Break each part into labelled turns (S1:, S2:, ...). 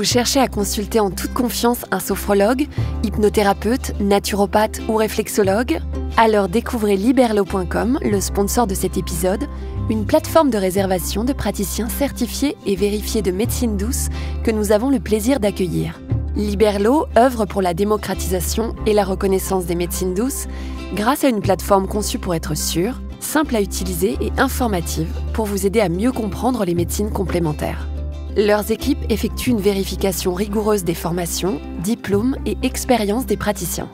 S1: Vous cherchez à consulter en toute confiance un sophrologue, hypnothérapeute, naturopathe ou réflexologue? Alors découvrez liberlo.com, le sponsor de cet épisode, une plateforme de réservation de praticiens certifiés et vérifiés de médecine douce que nous avons le plaisir d'accueillir. Liberlo œuvre pour la démocratisation et la reconnaissance des médecines douces grâce à une plateforme conçue pour être sûre, simple à utiliser et informative pour vous aider à mieux comprendre les médecines complémentaires. Leurs équipes effectuent une vérification rigoureuse des formations, diplômes et expériences des praticiens.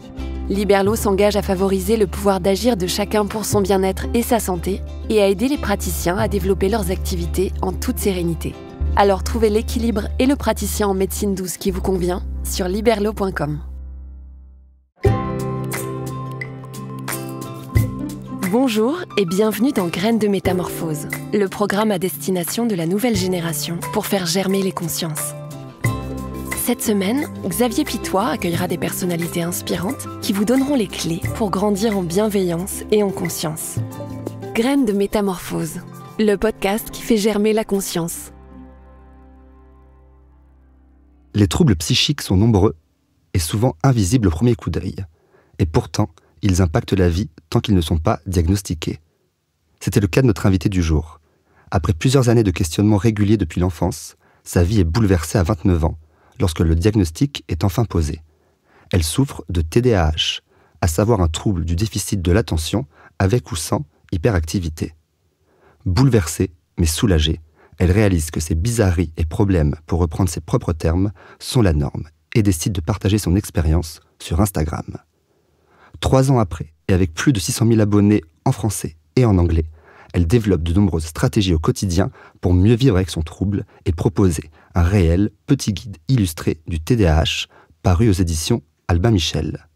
S1: Liberlo s'engage à favoriser le pouvoir d'agir de chacun pour son bien-être et sa santé et à aider les praticiens à développer leurs activités en toute sérénité. Alors trouvez l'équilibre et le praticien en médecine douce qui vous convient sur liberlo.com. Bonjour et bienvenue dans Graines de Métamorphose, le programme à destination de la nouvelle génération pour faire germer les consciences. Cette semaine, Xavier Pitois accueillera des personnalités inspirantes qui vous donneront les clés pour grandir en bienveillance et en conscience. Graines de Métamorphose, le podcast qui fait germer la conscience.
S2: Les troubles psychiques sont nombreux et souvent invisibles au premier coup d'œil. Et pourtant, ils impactent la vie tant qu'ils ne sont pas diagnostiqués. C'était le cas de notre invité du jour. Après plusieurs années de questionnement réguliers depuis l'enfance, sa vie est bouleversée à 29 ans, lorsque le diagnostic est enfin posé. Elle souffre de TDAH, à savoir un trouble du déficit de l'attention avec ou sans hyperactivité. Bouleversée, mais soulagée, elle réalise que ses bizarreries et problèmes, pour reprendre ses propres termes, sont la norme et décide de partager son expérience sur Instagram. Trois ans après, et avec plus de 600 000 abonnés en français et en anglais, elle développe de nombreuses stratégies au quotidien pour mieux vivre avec son trouble et proposer un réel petit guide illustré du TDAH paru aux éditions Albin Michel.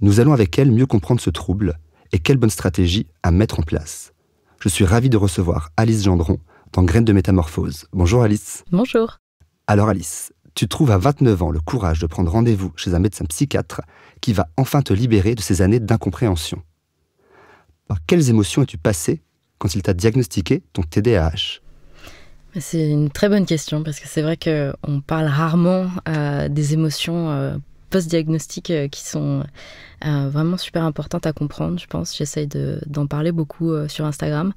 S2: Nous allons avec elle mieux comprendre ce trouble et quelle bonne stratégie à mettre en place. Je suis ravi de recevoir Alice Gendron, dans Graines de Métamorphose. Bonjour Alice.
S3: Bonjour.
S2: Alors Alice, tu trouves à 29 ans le courage de prendre rendez-vous chez un médecin psychiatre qui va enfin te libérer de ces années d'incompréhension. Par quelles émotions es-tu passé quand il t'a diagnostiqué ton TDAH
S3: C'est une très bonne question parce que c'est vrai qu'on parle rarement euh, des émotions euh, post-diagnostiques euh, qui sont vraiment super importantes à comprendre, je pense. J'essaye d'en parler beaucoup sur Instagram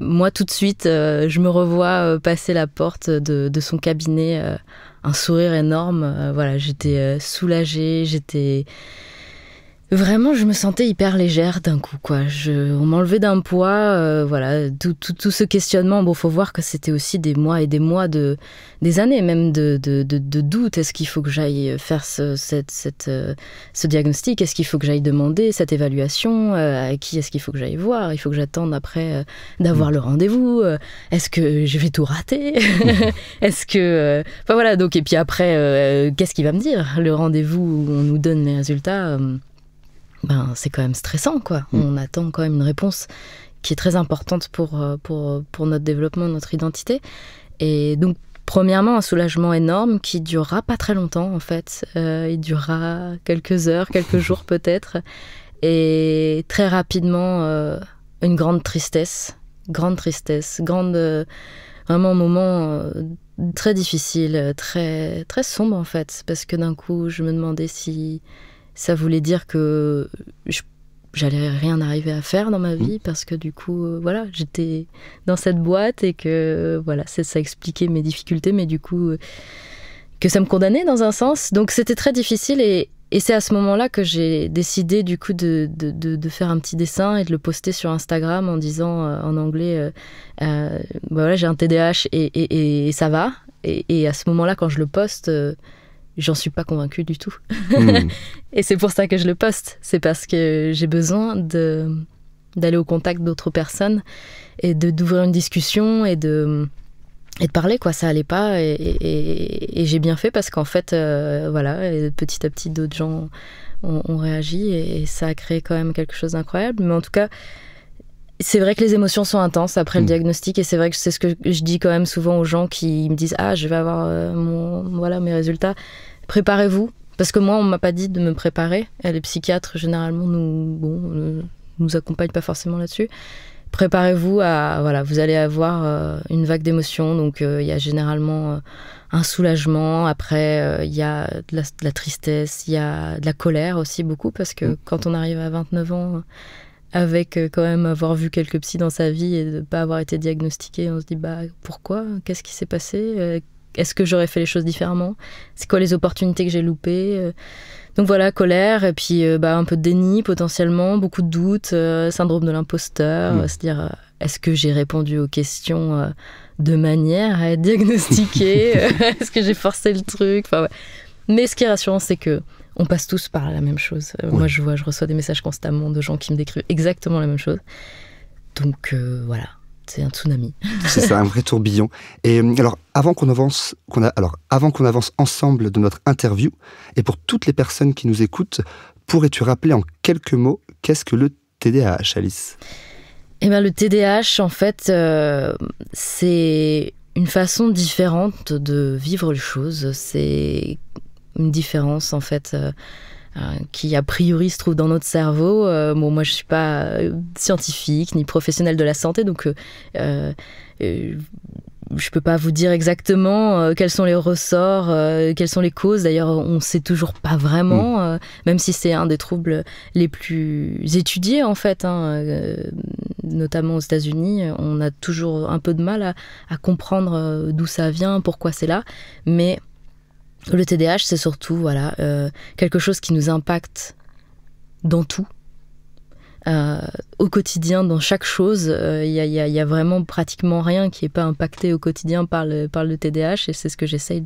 S3: moi, tout de suite, euh, je me revois euh, passer la porte de, son cabinet, euh, un sourire énorme. voilà, j'étais soulagée, j'étais Vraiment, je me sentais hyper légère d'un coup, quoi. Je, on m'enlevait d'un poids, euh, voilà, tout, tout, tout, ce questionnement. Bon, faut voir que c'était aussi des mois et des mois de, des années même de, de, de, de doute. Est-ce qu'il faut que j'aille faire ce, cette, cette, euh, ce diagnostic? Est-ce qu'il faut que j'aille demander cette évaluation? Euh, À qui est-ce qu'il faut que j'aille voir? Il faut que j'attende après d'avoir le rendez-vous Est-ce que je vais tout rater? Est-ce que, enfin voilà. Donc et puis après, qu'est-ce qu'il va me dire? Le rendez-vous où on nous donne les résultats ben, c'est quand même stressant, quoi. Mm. On attend quand même une réponse qui est très importante pour, euh, pour, pour notre développement, notre identité. Et donc, premièrement, un soulagement énorme qui durera pas très longtemps, en fait. Euh, il durera quelques heures, quelques jours peut-être. Et très rapidement, euh, une grande tristesse. Grande tristesse. Grande. vraiment un moment très difficile, très, très sombre, en fait. Parce que d'un coup, je me demandais si ça voulait dire que j'allais rien arriver à faire dans ma mmh. vie parce que du coup euh, voilà j'étais dans cette boîte et que voilà ça expliquait mes difficultés mais du coup euh, que ça me condamnait dans un sens donc c'était très difficile et, et c'est à ce moment-là que j'ai décidé du coup de, de, de, faire un petit dessin et de le poster sur Instagram en disant euh, en anglais bah voilà j'ai un TDAH et, et, et ça va et, à ce moment-là quand je le poste j'en suis pas convaincue du tout. Hmm. et c'est pour ça que je le poste. C'est parce que j'ai besoin de d'aller au contact d'autres personnes et de d'ouvrir une discussion et de et de parler quoi ça allait pas et, j'ai bien fait parce qu'en fait euh, voilà petit à petit d'autres gens ont, réagi et, ça a créé quand même quelque chose d'incroyable mais en tout cas c'est vrai que les émotions sont intenses après le hmm. diagnostic et c'est vrai que c'est ce que je dis quand même souvent aux gens qui me disent ah je vais avoir euh, mon voilà mes résultats préparez-vous. Parce que moi, on m'a pas dit de me préparer. Les psychiatres, généralement, nous, bon, euh, nous accompagnent pas forcément là-dessus. préparez-vous à voilà, vous allez avoir une vague d'émotions. Donc il y a généralement un soulagement. Après, il y a de la, tristesse, il y a de la colère aussi beaucoup parce que mm. quand on arrive à 29 ans, avec quand même avoir vu quelques psys dans sa vie et de ne pas avoir été diagnostiqué, on se dit bah pourquoi? Qu'est-ce qui s'est passé? Est-ce que j'aurais fait les choses différemment? C'est quoi les opportunités que j'ai loupées? Donc voilà, colère et puis euh, bah, un peu de déni potentiellement, beaucoup de doutes, euh, syndrome de l'imposteur, mm. c'est-à-dire euh, est-ce que j'ai répondu aux questions de manière à être diagnostiquée? Est-ce que j'ai forcé le truc? Enfin, Mais ce qui est rassurant, c'est que on passe tous par la même chose. Moi, je vois, je reçois des messages constamment de gens qui me décrivent exactement la même chose. Donc voilà, c'est un tsunami.
S2: c'est ça, un vrai tourbillon. Et euh, alors, avant qu'on avance, qu'on a, alors, avant qu'on avance ensemble de notre interview, et pour toutes les personnes qui nous écoutent, pourrais-tu rappeler en quelques mots qu'est-ce que le TDAH, Alice?
S3: Eh bien, le TDAH, en fait, euh, c'est une façon différente de vivre les choses. C'est une différence, en fait. Euh, euh, qui a priori se trouve dans notre cerveau. Euh, bon, moi, je suis pas euh, scientifique ni professionnel de la santé, donc je je peux pas vous dire exactement quels sont les ressorts, quelles sont les causes. D'ailleurs, on sait toujours pas vraiment, mm. même si c'est un des troubles les plus étudiés en fait, hein, notamment aux États-Unis. On a toujours un peu de mal à, à comprendre d'où ça vient, pourquoi c'est là, mais le TDAH, c'est surtout voilà, euh, quelque chose qui nous impacte dans tout. Euh, au quotidien, dans chaque chose, il euh, y, a vraiment pratiquement rien qui n'est pas impacté au quotidien par le, par le TDAH, et c'est ce que j'essaye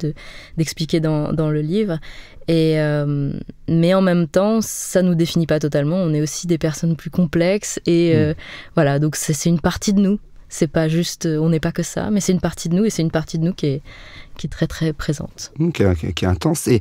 S3: d'expliquer dans, dans, le livre. Et, mais en même temps, ça ne nous définit pas totalement. On est aussi des personnes plus complexes, et mm. voilà, donc c'est une partie de nous. C'est pas juste, on n'est pas que ça, mais c'est une partie de nous, et c'est une partie de nous qui est, qui est très très présente.
S2: qui, est, intense. Et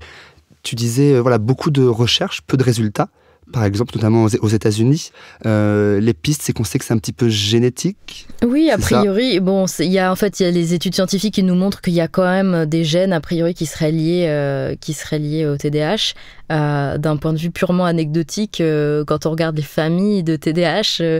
S2: tu disais, euh, voilà, beaucoup de recherches, peu de résultats par exemple, notamment aux États-Unis, euh, les pistes, c'est qu'on sait que c'est un petit peu génétique.
S3: Oui, a priori, bon, il y a en fait il y a les études scientifiques qui nous montrent qu'il y a quand même des gènes a priori qui seraient liés, euh, qui seraient liés au TDAH. Euh, d'un point de vue purement anecdotique, quand on regarde les familles de TDAH,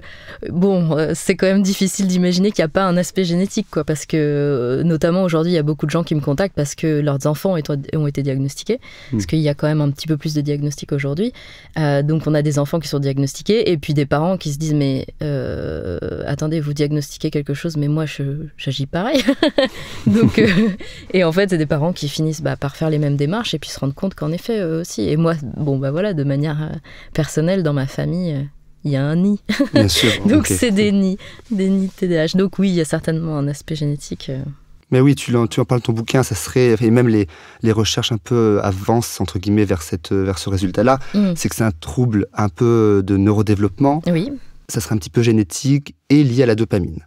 S3: bon, c'est quand même difficile d'imaginer qu'il n'y a pas un aspect génétique, quoi, parce que notamment aujourd'hui, il y a beaucoup de gens qui me contactent parce que leurs enfants ont été diagnostiqués, hmm. parce qu'il y a quand même un petit peu plus de diagnostics aujourd'hui. donc on a des enfants qui sont diagnostiqués et puis des parents qui se disent mais euh, attendez vous diagnostiquez quelque chose mais moi j'agis pareil. donc euh, et en fait c'est des parents qui finissent bah, par faire les mêmes démarches et puis se rendre compte qu'en effet aussi et moi bon bah voilà de manière euh, personnelle dans ma famille il y a un nid.
S2: Bien sûr.
S3: donc c'est des nids, des nids de TDAH. Donc oui, il y a certainement un aspect génétique.
S2: Mais oui, tu en, tu en parles ton bouquin, ça serait, et même les, les recherches un peu avancent, entre guillemets, vers, cette, vers ce résultat-là, mm. c'est que c'est un trouble un peu de neurodéveloppement.
S3: Oui.
S2: Ça serait un petit peu génétique et lié à la dopamine.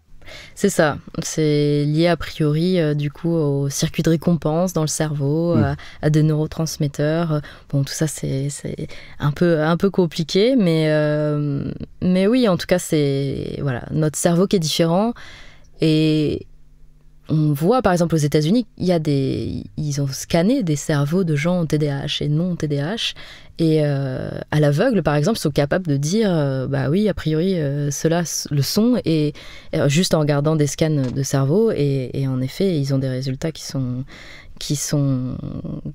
S3: C'est ça, c'est lié a priori euh, du coup au circuit de récompense dans le cerveau, mm. à, des neurotransmetteurs. Bon, tout ça c'est un peu, un peu compliqué, mais, euh, mais oui, en tout cas, c'est voilà, notre cerveau qui est différent. Et, on voit par exemple aux États-Unis, il y a des, ils ont scanné des cerveaux de gens TDAH et non TDAH, et euh, à l'aveugle par exemple, sont capables de dire, euh, bah oui, a priori euh, cela le sont, et juste en regardant des scans de cerveau, et, en effet, ils ont des résultats qui sont qui sont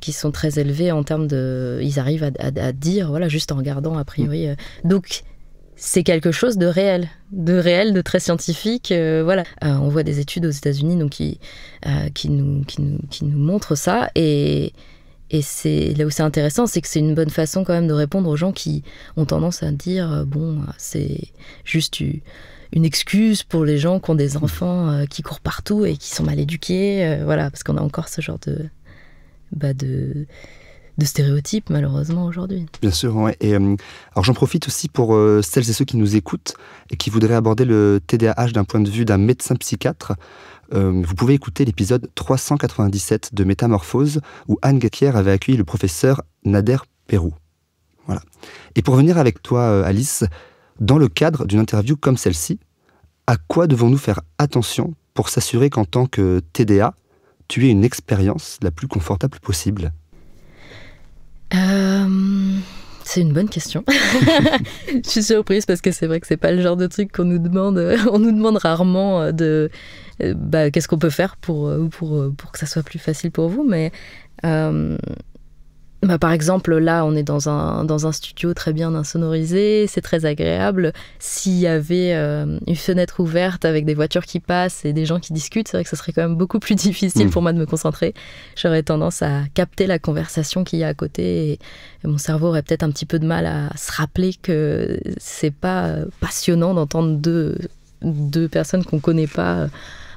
S3: qui sont très élevés en termes de, ils arrivent à, à dire, voilà, juste en regardant a priori. donc c'est quelque chose de réel, de réel, de très scientifique. Euh, voilà, euh, on voit des études aux États-Unis donc qui euh, qui nous, qui nous qui nous montrent ça et et c'est là où c'est intéressant, c'est que c'est une bonne façon quand même de répondre aux gens qui ont tendance à dire bon, c'est juste une excuse pour les gens qui ont des enfants qui courent partout et qui sont mal éduqués, voilà, parce qu'on a encore ce genre de bah de de stéréotypes malheureusement aujourd'hui.
S2: Bien sûr, ouais. Et euh, alors j'en profite aussi pour euh, celles et ceux qui nous écoutent et qui voudraient aborder le TDAH d'un point de vue d'un médecin psychiatre. Euh, vous pouvez écouter l'épisode 397 de Métamorphose où Anne Gattière avait accueilli le professeur Nader Perrou. Voilà. Et pour venir avec toi, Alice, dans le cadre d'une interview comme celle-ci, à quoi devons-nous faire attention pour s'assurer qu'en tant que TDA, tu aies une expérience la plus confortable possible?
S3: C'est une bonne question. je suis surprise parce que c'est vrai que c'est pas le genre de truc qu'on nous demande. On nous demande rarement de bah, qu'est-ce qu'on peut faire pour, pour, pour que ça soit plus facile pour vous. Mais bah, par exemple, là, on est dans un, dans un studio très bien insonorisé, c'est très agréable. S'il y avait euh, une fenêtre ouverte avec des voitures qui passent et des gens qui discutent, c'est vrai que ce serait quand même beaucoup plus difficile mm. pour moi de me concentrer. J'aurais tendance à capter la conversation qu'il y a à côté et, mon cerveau aurait peut-être un petit peu de mal à se rappeler que c'est pas passionnant d'entendre deux, deux personnes qu'on connaît pas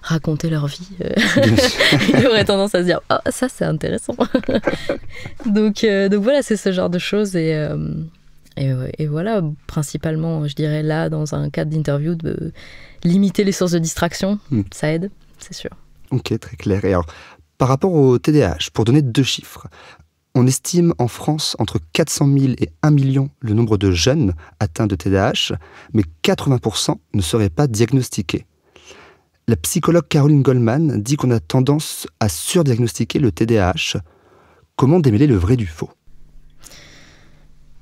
S3: raconter leur vie, euh, il aurait tendance à se dire oh, ça c'est intéressant. donc, euh, donc voilà, c'est ce genre de choses et, euh, et, voilà, principalement, je dirais là, dans un cadre d'interview, de limiter les sources de distraction, hmm. ça aide, c'est sûr.
S2: Ok, très clair. Et alors, par rapport au TDAH, pour donner deux chiffres, on estime en France entre 400 000 et 1 million le nombre de jeunes atteints de TDAH, mais 80% ne seraient pas diagnostiqués. La psychologue Caroline Goldman dit qu'on a tendance à surdiagnostiquer le TDAH. Comment démêler le vrai du faux?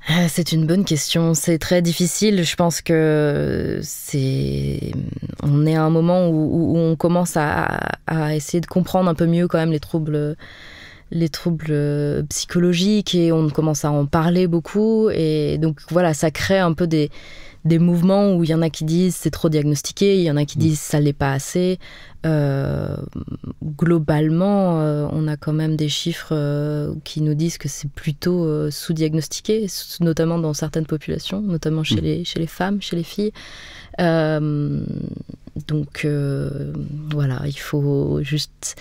S3: Ah, c'est une bonne question. C'est très difficile. Je pense que c'est. On est à un moment où, on commence à, essayer de comprendre un peu mieux quand même les troubles, les troubles psychologiques et on commence à en parler beaucoup. Et donc voilà, ça crée un peu des, des mouvements où il y en a qui disent c'est trop diagnostiqué, il y en a qui mm. disent ça l'est pas assez. Euh, globalement, euh, on a quand même des chiffres euh, qui nous disent que c'est plutôt sous-diagnostiqué, notamment dans certaines populations, notamment chez, mm. les, chez les femmes, chez les filles. donc voilà, il faut juste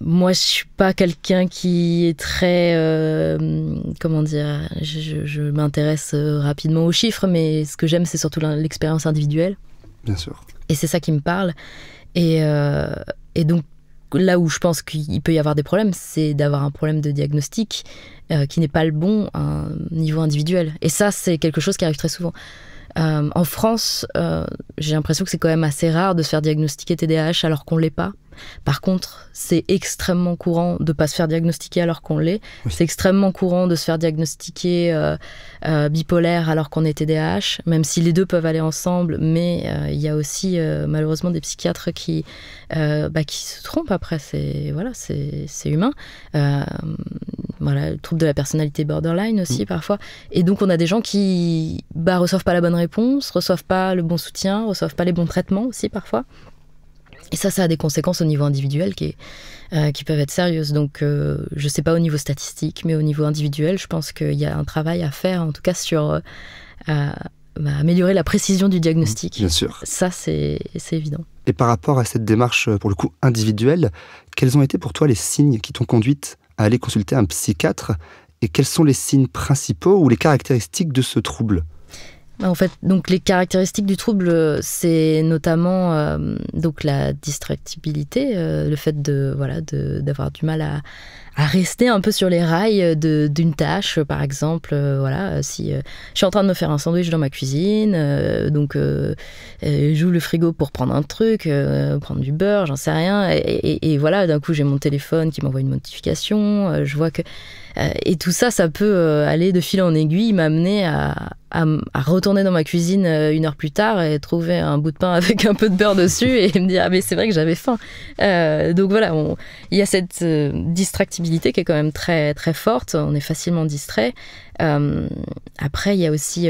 S3: moi, je suis pas quelqu'un qui est très, euh, comment dire, je, m'intéresse euh, rapidement aux chiffres, mais ce que j'aime, c'est surtout l'expérience individuelle.
S2: Bien sûr.
S3: Et c'est ça qui me parle. Et, et donc, là où je pense qu'il peut y avoir des problèmes, c'est d'avoir un problème de diagnostic qui n'est pas le bon à un niveau individuel. Et ça, c'est quelque chose qui arrive très souvent. en France, j'ai l'impression que c'est quand même assez rare de se faire diagnostiquer TDAH alors qu'on l'est pas. Par contre, c'est extrêmement courant de ne pas se faire diagnostiquer alors qu'on l'est. C'est extrêmement courant de se faire diagnostiquer euh, euh, bipolaire alors qu'on est TDAH, même si les deux peuvent aller ensemble. Mais euh, il y a aussi malheureusement des psychiatres qui, bah, qui se trompent après. C'est voilà, c'est humain. voilà, le trouble de la personnalité borderline aussi mm. parfois. Et donc on a des gens qui bah, reçoivent pas la bonne réponse, reçoivent pas le bon soutien, reçoivent pas les bons traitements aussi parfois. Et ça, ça a des conséquences au niveau individuel qui, euh, qui peuvent être sérieuses. Donc, euh, je ne sais pas au niveau statistique, mais au niveau individuel, je pense qu'il y a un travail à faire, en tout cas sur euh, bah, améliorer la précision du diagnostic.
S2: Bien sûr.
S3: Ça, c'est évident.
S2: Et par rapport à cette démarche, pour le coup, individuelle, quels ont été pour toi les signes qui t'ont conduite à aller consulter un psychiatre? Et quels sont les signes principaux ou les caractéristiques de ce trouble?
S3: En fait, donc les caractéristiques du trouble, c'est notamment euh, donc la distractibilité, euh, le fait de voilà d'avoir du mal à, à, rester un peu sur les rails d'une tâche, par exemple. Euh, voilà, si je suis en train de me faire un sandwich dans ma cuisine, donc j'ouvre le frigo pour prendre un truc, prendre du beurre, j'en sais rien, et, voilà, d'un coup j'ai mon téléphone qui m'envoie une notification, je vois que euh, et tout ça, ça peut euh, aller de fil en aiguille, m'amener à, retourner dans ma cuisine euh, une heure plus tard et trouver un bout de pain avec un peu de beurre dessus et me dire ah mais c'est vrai que j'avais faim. donc voilà, il y a cette distractibilité qui est quand même très très forte. On est facilement distrait. après, il y a aussi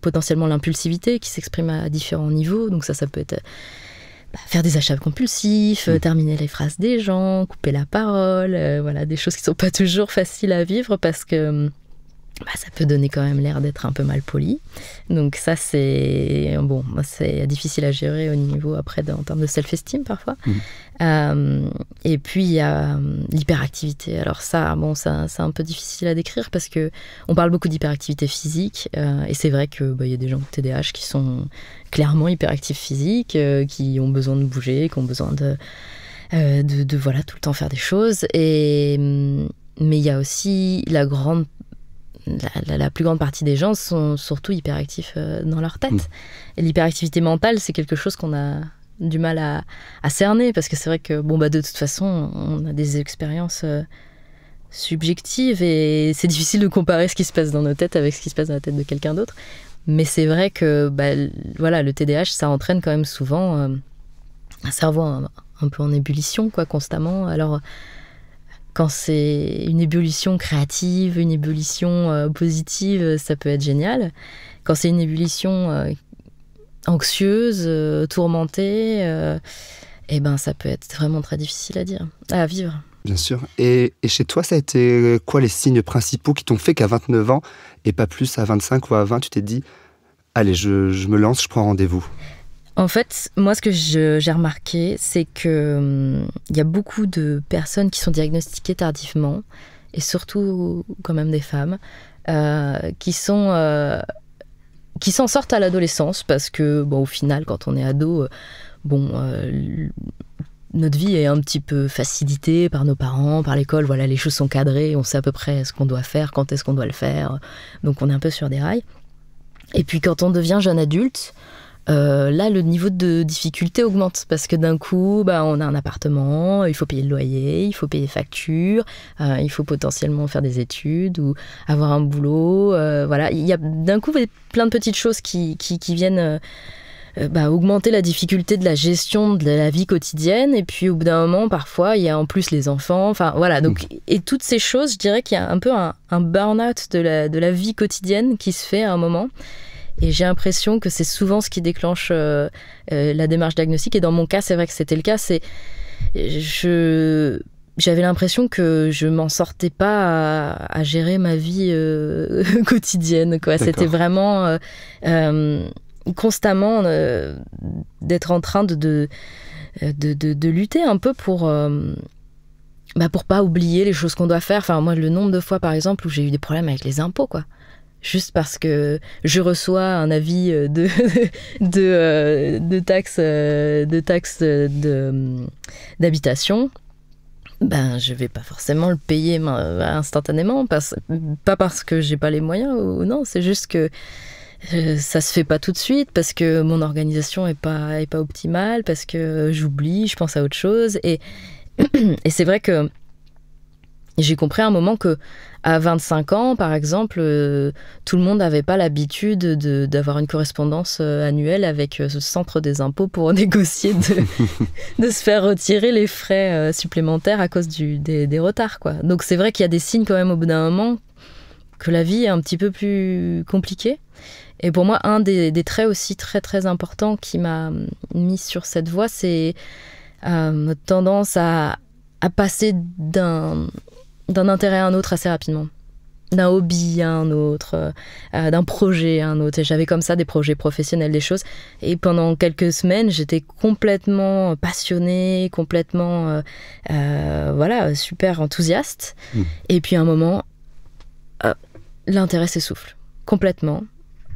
S3: potentiellement l'impulsivité qui s'exprime à différents niveaux. Donc ça, ça peut être bah, faire des achats compulsifs, mm. terminer les phrases des gens, couper la parole, euh, voilà, des choses qui sont pas toujours faciles à vivre parce que bah, ça peut donner quand même l'air d'être un peu mal poli. Donc ça, c'est bon, c'est difficile à gérer au niveau après en termes de self-esteem parfois. Mmh. Euh, et puis il y a hum, l'hyperactivité. Alors ça, bon, c'est un peu difficile à décrire parce que on parle beaucoup d'hyperactivité physique euh, et c'est vrai que bah, il y a des gens TDAH qui sont clairement hyperactifs physiques, euh, qui ont besoin de bouger, qui ont besoin de, de, de, voilà tout le temps faire des choses. Et hum, mais il y a aussi la grande la, plus grande partie des gens sont surtout hyperactifs euh, dans leur tête. Mm. Et l'hyperactivité mentale, c'est quelque chose qu'on a du mal à, cerner parce que c'est vrai que bon bah de toute façon on a des expériences euh, subjective et c'est difficile de comparer ce qui se passe dans nos têtes avec ce qui se passe dans la tête de quelqu'un d'autre. Mais c'est vrai que bah, voilà, le TDAH, ça entraîne quand même souvent euh, un cerveau un, peu en ébullition, quoi, constamment. Alors, quand c'est une ébullition créative, une ébullition euh, positive, ça peut être génial. Quand c'est une ébullition euh, anxieuse, tourmentée, eh ben, ça peut être vraiment très difficile à dire, à vivre.
S2: Bien sûr. Et, chez toi, ça a été quoi les signes principaux qui t'ont fait qu'à 29 ans, et pas plus à 25 ou à 20, tu t'es dit, allez, je, me lance, je prends rendez-vous
S3: en fait, moi, ce que j'ai remarqué, c'est que hum, il y a beaucoup de personnes qui sont diagnostiquées tardivement, et surtout quand même des femmes, euh, qui sont euh, qui s'en sortent à l'adolescence parce que bon, au final, quand on est ado, euh, bon, notre vie est un petit peu facilitée par nos parents, par l'école. Voilà, les choses sont cadrées, on sait à peu près ce qu'on doit faire, quand est-ce qu'on doit le faire. Donc on est un peu sur des rails. Et puis quand on devient jeune adulte, euh, là, le niveau de difficulté augmente parce que d'un coup, bah, on a un appartement, il faut payer le loyer, il faut payer les factures, euh, il faut potentiellement faire des études ou avoir un boulot. Euh, voilà, il y a d'un coup plein de petites choses qui, qui, qui viennent bah, augmenter la difficulté de la gestion de la vie quotidienne. Et puis au bout d'un moment, parfois, il y a en plus les enfants. Enfin voilà. Donc, mm. et toutes ces choses, je dirais qu'il y a un peu un, burn-out de la, de la vie quotidienne qui se fait à un moment. Et j'ai l'impression que c'est souvent ce qui déclenche euh, euh, la démarche diagnostique. Et dans mon cas, c'est vrai que c'était le cas. C'est je j'avais l'impression que je m'en sortais pas à, gérer ma vie quotidienne. Quoi. C'était vraiment constamment euh, d'être en train de de, de, lutter un peu pour, euh, bah pour pas oublier les choses qu'on doit faire. Enfin, moi, le nombre de fois, par exemple, où j'ai eu des problèmes avec les impôts, quoi. Juste parce que je reçois un avis de, de, euh, de taxes de taxes d'habitation, ben je vais pas forcément le payer instantanément, pas parce que j'ai pas les moyens ou non, c'est juste que euh, ça se fait pas tout de suite parce que mon organisation est pas est pas optimale parce que j'oublie, je pense à autre chose et et c'est vrai que j'ai compris à un moment que à 25 ans, par exemple, euh, tout le monde n'avait pas l'habitude d'avoir une correspondance euh, annuelle avec ce centre des impôts pour négocier de, de se faire retirer les frais supplémentaires à cause du, des, des retards. Quoi. Donc c'est vrai qu'il y a des signes quand même au bout d'un moment que la vie est un petit peu plus compliquée. Et pour moi, un des, traits aussi très très importants qui m'a mis sur cette voie, c'est euh, notre tendance à, passer d'un intérêt à un autre assez rapidement d'un hobby à un autre, euh, d'un projet à un autre. J'avais comme ça des projets professionnels, des choses. Et pendant quelques semaines, j'étais complètement passionnée, complètement, euh, voilà, super enthousiaste. Mmh. Et puis à un moment, l'intérêt s'essouffle complètement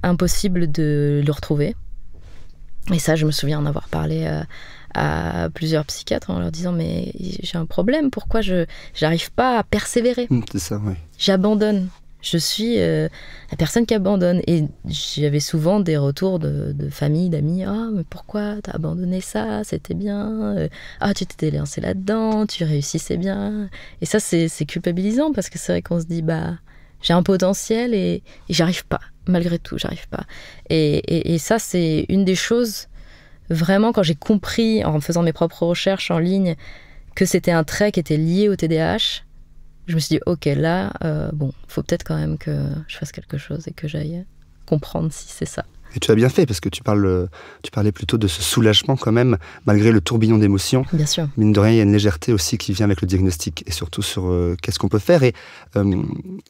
S3: impossible de le retrouver. Et ça, je me souviens en avoir parlé euh, à, plusieurs psychiatres en leur disant mais j'ai un problème, pourquoi je n'arrive pas à persévérer?
S2: Mmh, C'est ça, oui.
S3: J'abandonne. Je suis euh, la personne qui abandonne. Et j'avais souvent des retours de, famille, d'amis. Ah, mais pourquoi t'as abandonné ça? C'était bien. Euh, ah, tu t'étais lancé là-dedans, tu réussissais bien. Et ça, c'est culpabilisant parce que c'est vrai qu'on se dit, bah, j'ai un potentiel et, j'arrive pas. Malgré tout, j'arrive pas. Et, ça, c'est une des choses, vraiment, quand j'ai compris, en faisant mes propres recherches en ligne, que c'était un trait qui était lié au TDAH, je me suis dit, ok, là, euh, bon, faut peut-être quand même que je fasse quelque chose et que j'aille comprendre si c'est ça.
S2: Et tu as bien fait parce que tu, parles, tu parlais plutôt de ce soulagement quand même, malgré le tourbillon d'émotions.
S3: Bien sûr.
S2: Mine de rien, il y a une légèreté aussi qui vient avec le diagnostic et surtout sur euh, qu'est-ce qu'on peut faire. Et euh,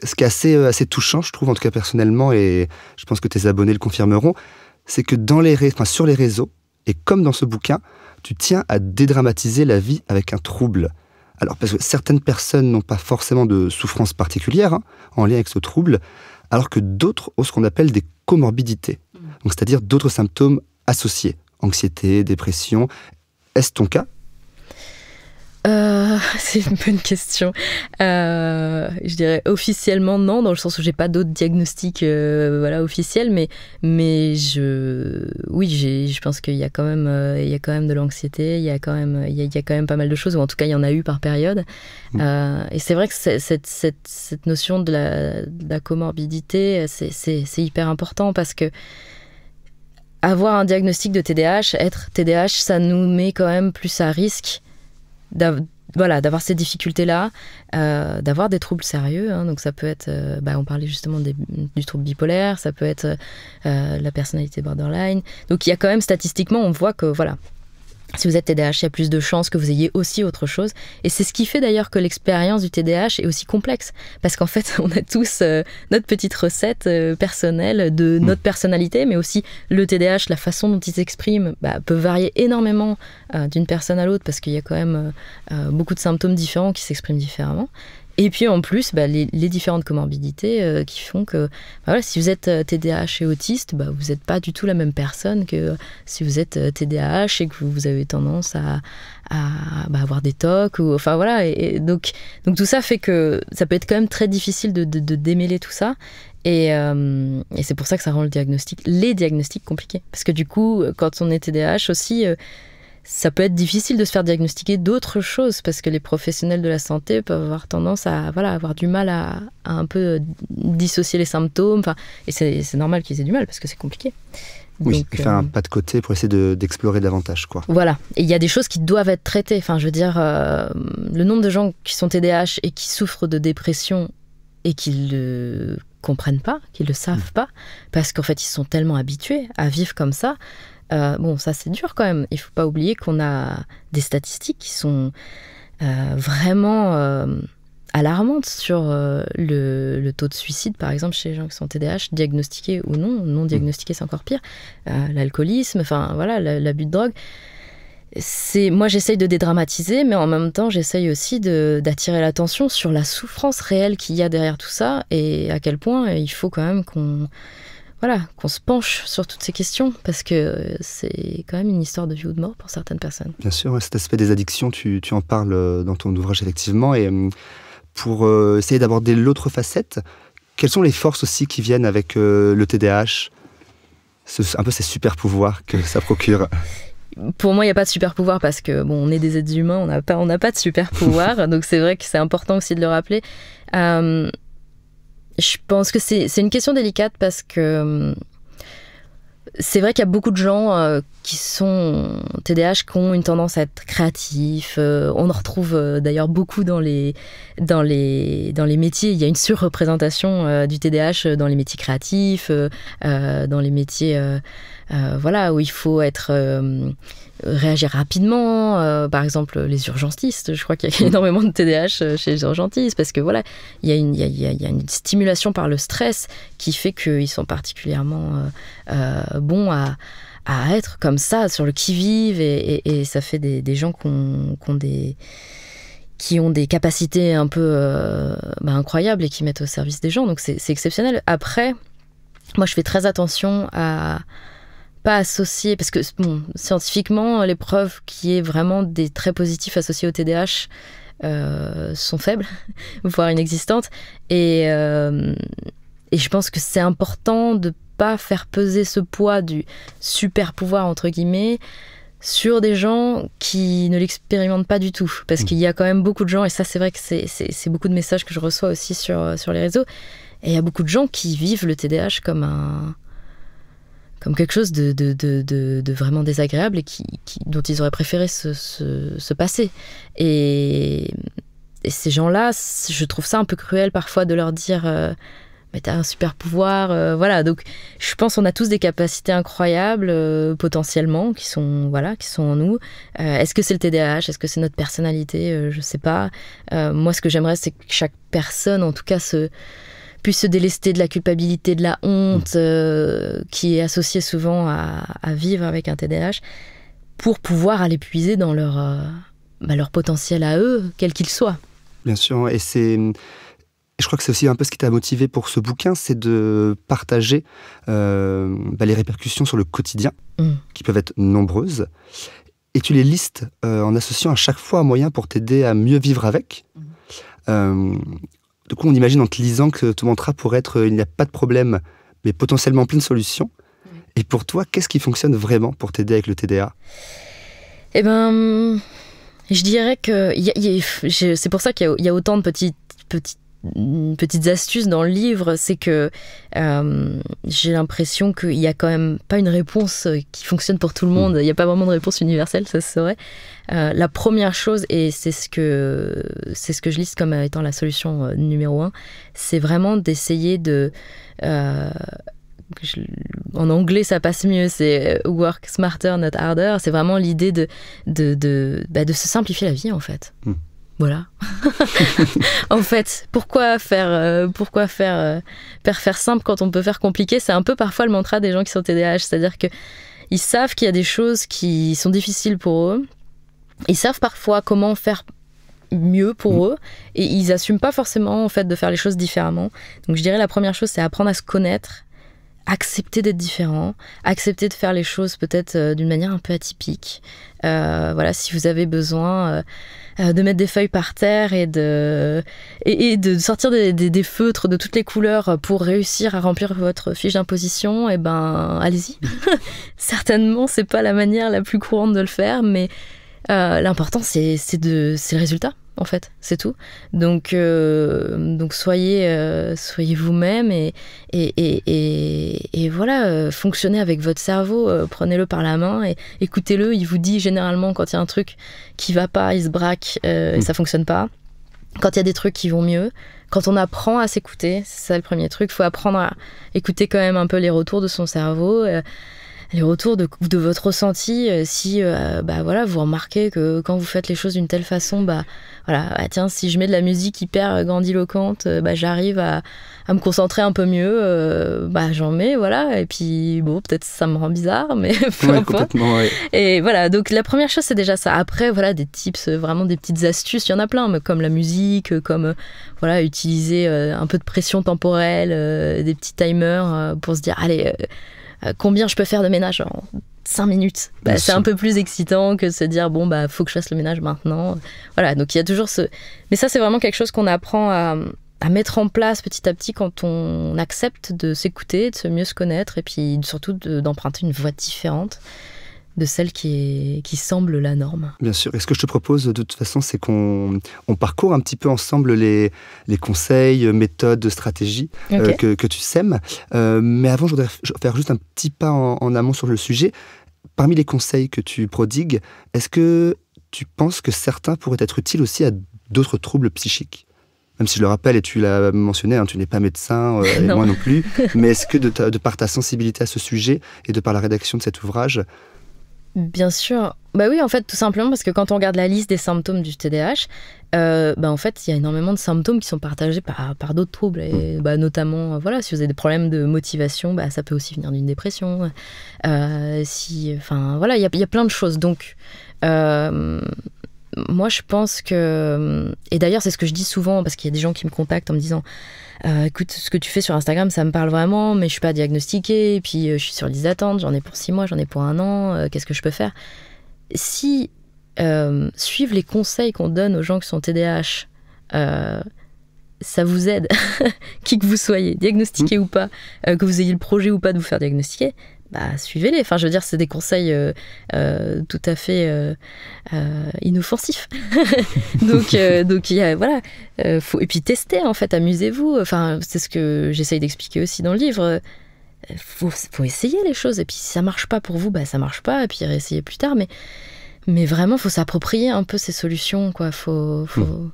S2: ce qui est assez, euh, assez touchant, je trouve, en tout cas personnellement, et je pense que tes abonnés le confirmeront, c'est que dans les, enfin, sur les réseaux, et comme dans ce bouquin, tu tiens à dédramatiser la vie avec un trouble. Alors, parce que certaines personnes n'ont pas forcément de souffrance particulière hein, en lien avec ce trouble, alors que d'autres ont ce qu'on appelle des comorbidités donc c'est-à-dire d'autres symptômes associés, anxiété, dépression. Est-ce ton cas?
S3: Euh, c'est une bonne question. Euh, je dirais officiellement non, dans le sens où j'ai pas d'autres diagnostics euh, voilà, officiels, mais, mais je, oui, je pense qu'il y, a quand même, il y a quand même de l'anxiété, il, y a quand même, il, y a, quand même pas mal de choses, ou en tout cas il y en a eu par période. Mm. et c'est vrai que cette, cette, cette, notion de la, de la comorbidité, c'est hyper important parce que avoir un diagnostic de TDAH, être TDAH, ça nous met quand même plus à risque voilà, d'avoir ces difficultés-là, euh, d'avoir des troubles sérieux. Hein. donc ça peut être, euh, bah, on parlait justement du trouble bipolaire, ça peut être euh, la personnalité borderline. Donc il y a quand même statistiquement, on voit que voilà, si vous êtes TDAH, il y a plus de chances que vous ayez aussi autre chose. Et c'est ce qui fait d'ailleurs que l'expérience du TDAH est aussi complexe. Parce qu'en fait, on a tous euh, notre petite recette euh, personnelle de hmm. notre personnalité, mais aussi le TDAH, la façon dont il s'exprime, bah, peut varier énormément euh, d'une personne à l'autre parce qu'il y a quand même beaucoup de symptômes différents qui s'expriment différemment. Et puis en plus, bah, les, différentes comorbidités euh, qui font que bah, voilà, si vous êtes TDAH euh, et autiste, bah, vous n'êtes pas du tout la même personne que si vous êtes TDAH euh, et que vous avez tendance à, avoir des tocs. Ou, enfin voilà, donc, tout ça fait que ça peut être quand même très difficile de, démêler tout ça. Et, et c'est pour ça que ça rend le diagnostic, les diagnostics compliqués. Parce que du coup, quand on est TDAH aussi, ça peut être difficile de se faire diagnostiquer d'autres choses parce que les professionnels de la santé peuvent avoir tendance à voilà, avoir du mal à, un peu dissocier les symptômes. Et c'est normal qu'ils aient du mal parce que c'est compliqué.
S2: Oui, et faire un euh, pas de côté pour essayer d'explorer davantage. Quoi.
S3: Voilà. Et il y a des choses qui doivent être traitées. Enfin, je veux dire, euh, le nombre de gens qui sont TDAH et qui souffrent de dépression et qui le comprennent pas, qui le savent mmh. pas, parce qu'en fait, ils sont tellement habitués à vivre comme ça. Euh, bon, ça c'est dur quand même. Il faut pas oublier qu'on a des statistiques qui sont euh, vraiment euh, alarmantes sur le, taux de suicide, par exemple, chez les gens qui sont TDAH, diagnostiqués ou non. Non diagnostiqués, c'est encore pire. L'alcoolisme, enfin voilà, l'abus de drogue. Moi j'essaye de dédramatiser, mais en même temps j'essaye aussi d'attirer l'attention sur la souffrance réelle qu'il y a derrière tout ça et à quel point il faut quand même qu'on voilà, qu'on se penche sur toutes ces questions, parce que c'est quand même une histoire de vie ou de mort pour certaines personnes.
S2: Bien sûr, cet aspect des addictions, tu, en parles euh, dans ton ouvrage effectivement, et euh, pour euh, essayer d'aborder l'autre facette, quelles sont les forces aussi qui viennent avec le TDAH Un peu ces super pouvoirs que ça procure?
S3: Pour moi, il n'y a pas de super pouvoir parce que bon, on est des êtres humains, on n'a pas, on pas de super pouvoir, donc c'est vrai que c'est important aussi de le rappeler. Je pense que c'est une question délicate parce que c'est vrai qu'il y a beaucoup de gens euh, qui sont TDAH qui ont une tendance à être créatifs. Euh, on en retrouve euh, d'ailleurs beaucoup dans les, dans, les, dans les métiers. Il y a une surreprésentation du TDAH dans les métiers créatifs, dans les métiers voilà, où il faut être réagir rapidement. Euh, par exemple, les urgentistes, je crois qu'il y a énormément de TDAH euh, chez les urgentistes parce que voilà, il y, a une, stimulation par le stress qui fait qu'ils sont particulièrement euh, bons à, être comme ça, sur le qui-vive, et, et, ça fait des, gens qui ont, qui ont, des qui ont des capacités un peu bah, incroyables et qui mettent au service des gens. Donc c'est exceptionnel. Après, moi je fais très attention à pas associé, parce que bon, scientifiquement, les preuves qui est vraiment des traits positifs associés au TDAH euh, sont faibles, voire inexistantes. Et, euh, et je pense que c'est important de pas faire peser ce poids du super pouvoir, entre guillemets, sur des gens qui ne l'expérimentent pas du tout. Parce mmh. qu'il y a quand même beaucoup de gens, et ça c'est vrai que c'est beaucoup de messages que je reçois aussi sur, sur les réseaux, et il y a beaucoup de gens qui vivent le TDAH comme un comme quelque chose de, de, de, vraiment désagréable et qui, dont ils auraient préféré se, se, passer. Et, ces gens-là, je trouve ça un peu cruel parfois de leur dire euh, mais t'as un super pouvoir, euh, voilà. Donc, je pense qu'on a tous des capacités incroyables euh, potentiellement qui sont voilà, qui sont en nous. Est-ce que c'est le TDAH Est-ce que c'est notre personnalité? Je sais pas. moi, ce que j'aimerais, c'est que chaque personne, en tout cas, se puissent se délester de la culpabilité, de la honte mm. euh, qui est associée souvent à, vivre avec un TDAH, pour pouvoir aller puiser dans leur, euh, bah, leur potentiel à eux, quel qu'il soit.
S2: Bien sûr, et c'est... Je crois que c'est aussi un peu ce qui t'a motivé pour ce bouquin, c'est de partager euh, bah, les répercussions sur le quotidien, mm. qui peuvent être nombreuses. et tu les listes en associant à chaque fois un moyen pour t'aider à mieux vivre avec. Mmh. Du coup, on imagine en te lisant que ton mantra pourrait être il n'y a pas de problème, mais potentiellement plein de solutions. Et pour toi, qu'est-ce qui fonctionne vraiment pour t'aider avec le TDA
S3: Eh ben, je dirais que c'est pour ça qu'il y, a autant de petites, petites petites astuces dans le livre, c'est que euh, j'ai l'impression qu'il n'y a quand même pas une réponse qui fonctionne pour tout le monde. Il n'y a pas vraiment de réponse universelle, ça se saurait. Euh, la première chose, et c'est ce que c'est ce que je liste comme étant la solution euh, numéro un, c'est vraiment d'essayer de en anglais ça passe mieux, c'est euh, work smarter, not harder. C'est vraiment l'idée de, de, de, bah, de, se simplifier la vie en fait. Hmm. Voilà. en fait, pourquoi faire, euh, pourquoi faire, euh, faire simple quand on peut faire compliqué? C'est un peu parfois le mantra des gens qui sont TDAH, c'est-à-dire que ils savent qu'il y a des choses qui sont difficiles pour eux. Ils savent parfois comment faire mieux pour hmm. eux et ils assument pas forcément en fait de faire les choses différemment. Donc je dirais la première chose c'est apprendre à se connaître accepter d'être différent, accepter de faire les choses peut-être euh, d'une manière un peu atypique. Voilà, si vous avez besoin euh, de mettre des feuilles par terre et de, et, de sortir des, feutres de toutes les couleurs pour réussir à remplir votre fiche d'imposition, eh ben, allez-y. Certainement, c'est pas la manière la plus courante de le faire, mais l'important, c'est le résultat en fait, c'est tout. Donc, euh, donc soyez, euh, soyez vous-même et, et, et, et, voilà, euh, fonctionnez avec votre cerveau, prenez-le par la main et écoutez-le. Il vous dit généralement quand il y a un truc qui va pas, il se braque et mm. ça fonctionne pas. Quand il y a des trucs qui vont mieux, quand on apprend à s'écouter, c'est ça le premier truc, il faut apprendre à écouter quand même un peu les retours de son cerveau les retours de, de votre ressenti. Euh, si euh, bah, voilà, vous remarquez que quand vous faites les choses d'une telle façon, bah, voilà, bah, tiens, si je mets de la musique hyper grandiloquente, euh, bah, j'arrive à, à, me concentrer un peu mieux, bah, j'en mets, voilà. Et puis, bon, peut-être ça me rend bizarre, mais peu importe. Et voilà, donc la première chose, c'est déjà ça. Après, voilà, des tips, vraiment des petites astuces, il y en a plein, mais comme la musique, comme voilà, utiliser un peu de pression temporelle, des petits timers pour se dire, allez, combien je peux faire de ménage en 5 minutes. Bah, c'est un peu plus excitant que se dire bon bah faut que je fasse le ménage maintenant. Voilà, donc il y a toujours ce mais ça c'est vraiment quelque chose qu'on apprend à, à, mettre en place petit à petit quand on accepte de s'écouter, de se mieux se connaître et puis surtout d'emprunter une voix différente de celle qui, est, qui semble la norme.
S2: Bien sûr. Et ce que je te propose de toute façon, c'est qu'on on parcourt un petit peu ensemble les, les conseils, méthodes, stratégies euh, que, que, tu sèmes. Euh, mais avant, je voudrais faire juste un petit pas en, amont sur le sujet. Parmi les conseils que tu prodigues, est-ce que tu penses que certains pourraient être utiles aussi à d'autres troubles psychiques? Même si je le rappelle, et tu l'as mentionné, hein, tu n'es pas médecin, euh, et moi non plus, mais est-ce que de, de, par ta sensibilité à ce sujet et de par la rédaction de cet ouvrage,
S3: Bien sûr. Bah oui, en fait, tout simplement parce que quand on regarde la liste des symptômes du TDAH, euh, bah en fait, il y a énormément de symptômes qui sont partagés par, par d'autres troubles. Et, mm. bah, notamment, euh, voilà, si vous avez des problèmes de motivation, bah, ça peut aussi venir d'une dépression. Euh, si, enfin, voilà, il y a, y a, plein de choses. Donc, moi, je pense que. Et d'ailleurs, c'est ce que je dis souvent parce qu'il y a des gens qui me contactent en me disant euh, écoute, ce que tu fais sur Instagram, ça me parle vraiment, mais je suis pas diagnostiquée, et puis euh, je suis sur liste d'attente, j'en ai pour six mois, j'en ai pour un an, euh, qu'est-ce que je peux faire? Si suivre les conseils qu'on donne aux gens qui sont TDAH, ça vous aide, qui que vous soyez, diagnostiqué mmh. ou pas, que vous ayez le projet ou pas de vous faire diagnostiquer, bah, suivez-les. Enfin, je veux dire, c'est des conseils euh, euh, tout à fait euh, inoffensifs. donc, donc, y a, voilà. faut, et puis, testez, en fait, amusez-vous. Enfin, c'est ce que j'essaye d'expliquer aussi dans le livre. Faut, faut essayer les choses. Et puis, si ça marche pas pour vous, bah, ça marche pas. Et puis, réessayer plus tard. Mais, mais vraiment, faut s'approprier un peu ces solutions, quoi. Faut, faut, hmm.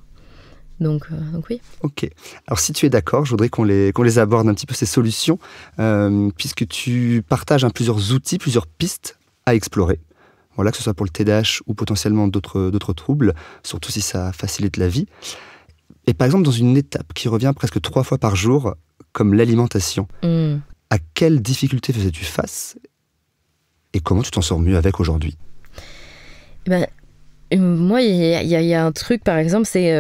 S3: Donc, euh, donc, oui.
S2: Ok. Alors si tu es d'accord, je voudrais qu'on les, qu'on les aborde un petit peu ces solutions, euh, puisque tu partages plusieurs outils, plusieurs pistes à explorer. Voilà, que ce soit pour le TDAH ou potentiellement d'autres, d'autres troubles, surtout si ça facilite la vie. Et par exemple, dans une étape qui revient presque trois fois par jour, comme l'alimentation, hmm. à quelles difficultés faisais-tu face et comment tu t'en sors mieux avec aujourd'hui?
S3: Eh ben, Moi, il y, y, a un truc, par exemple, c'est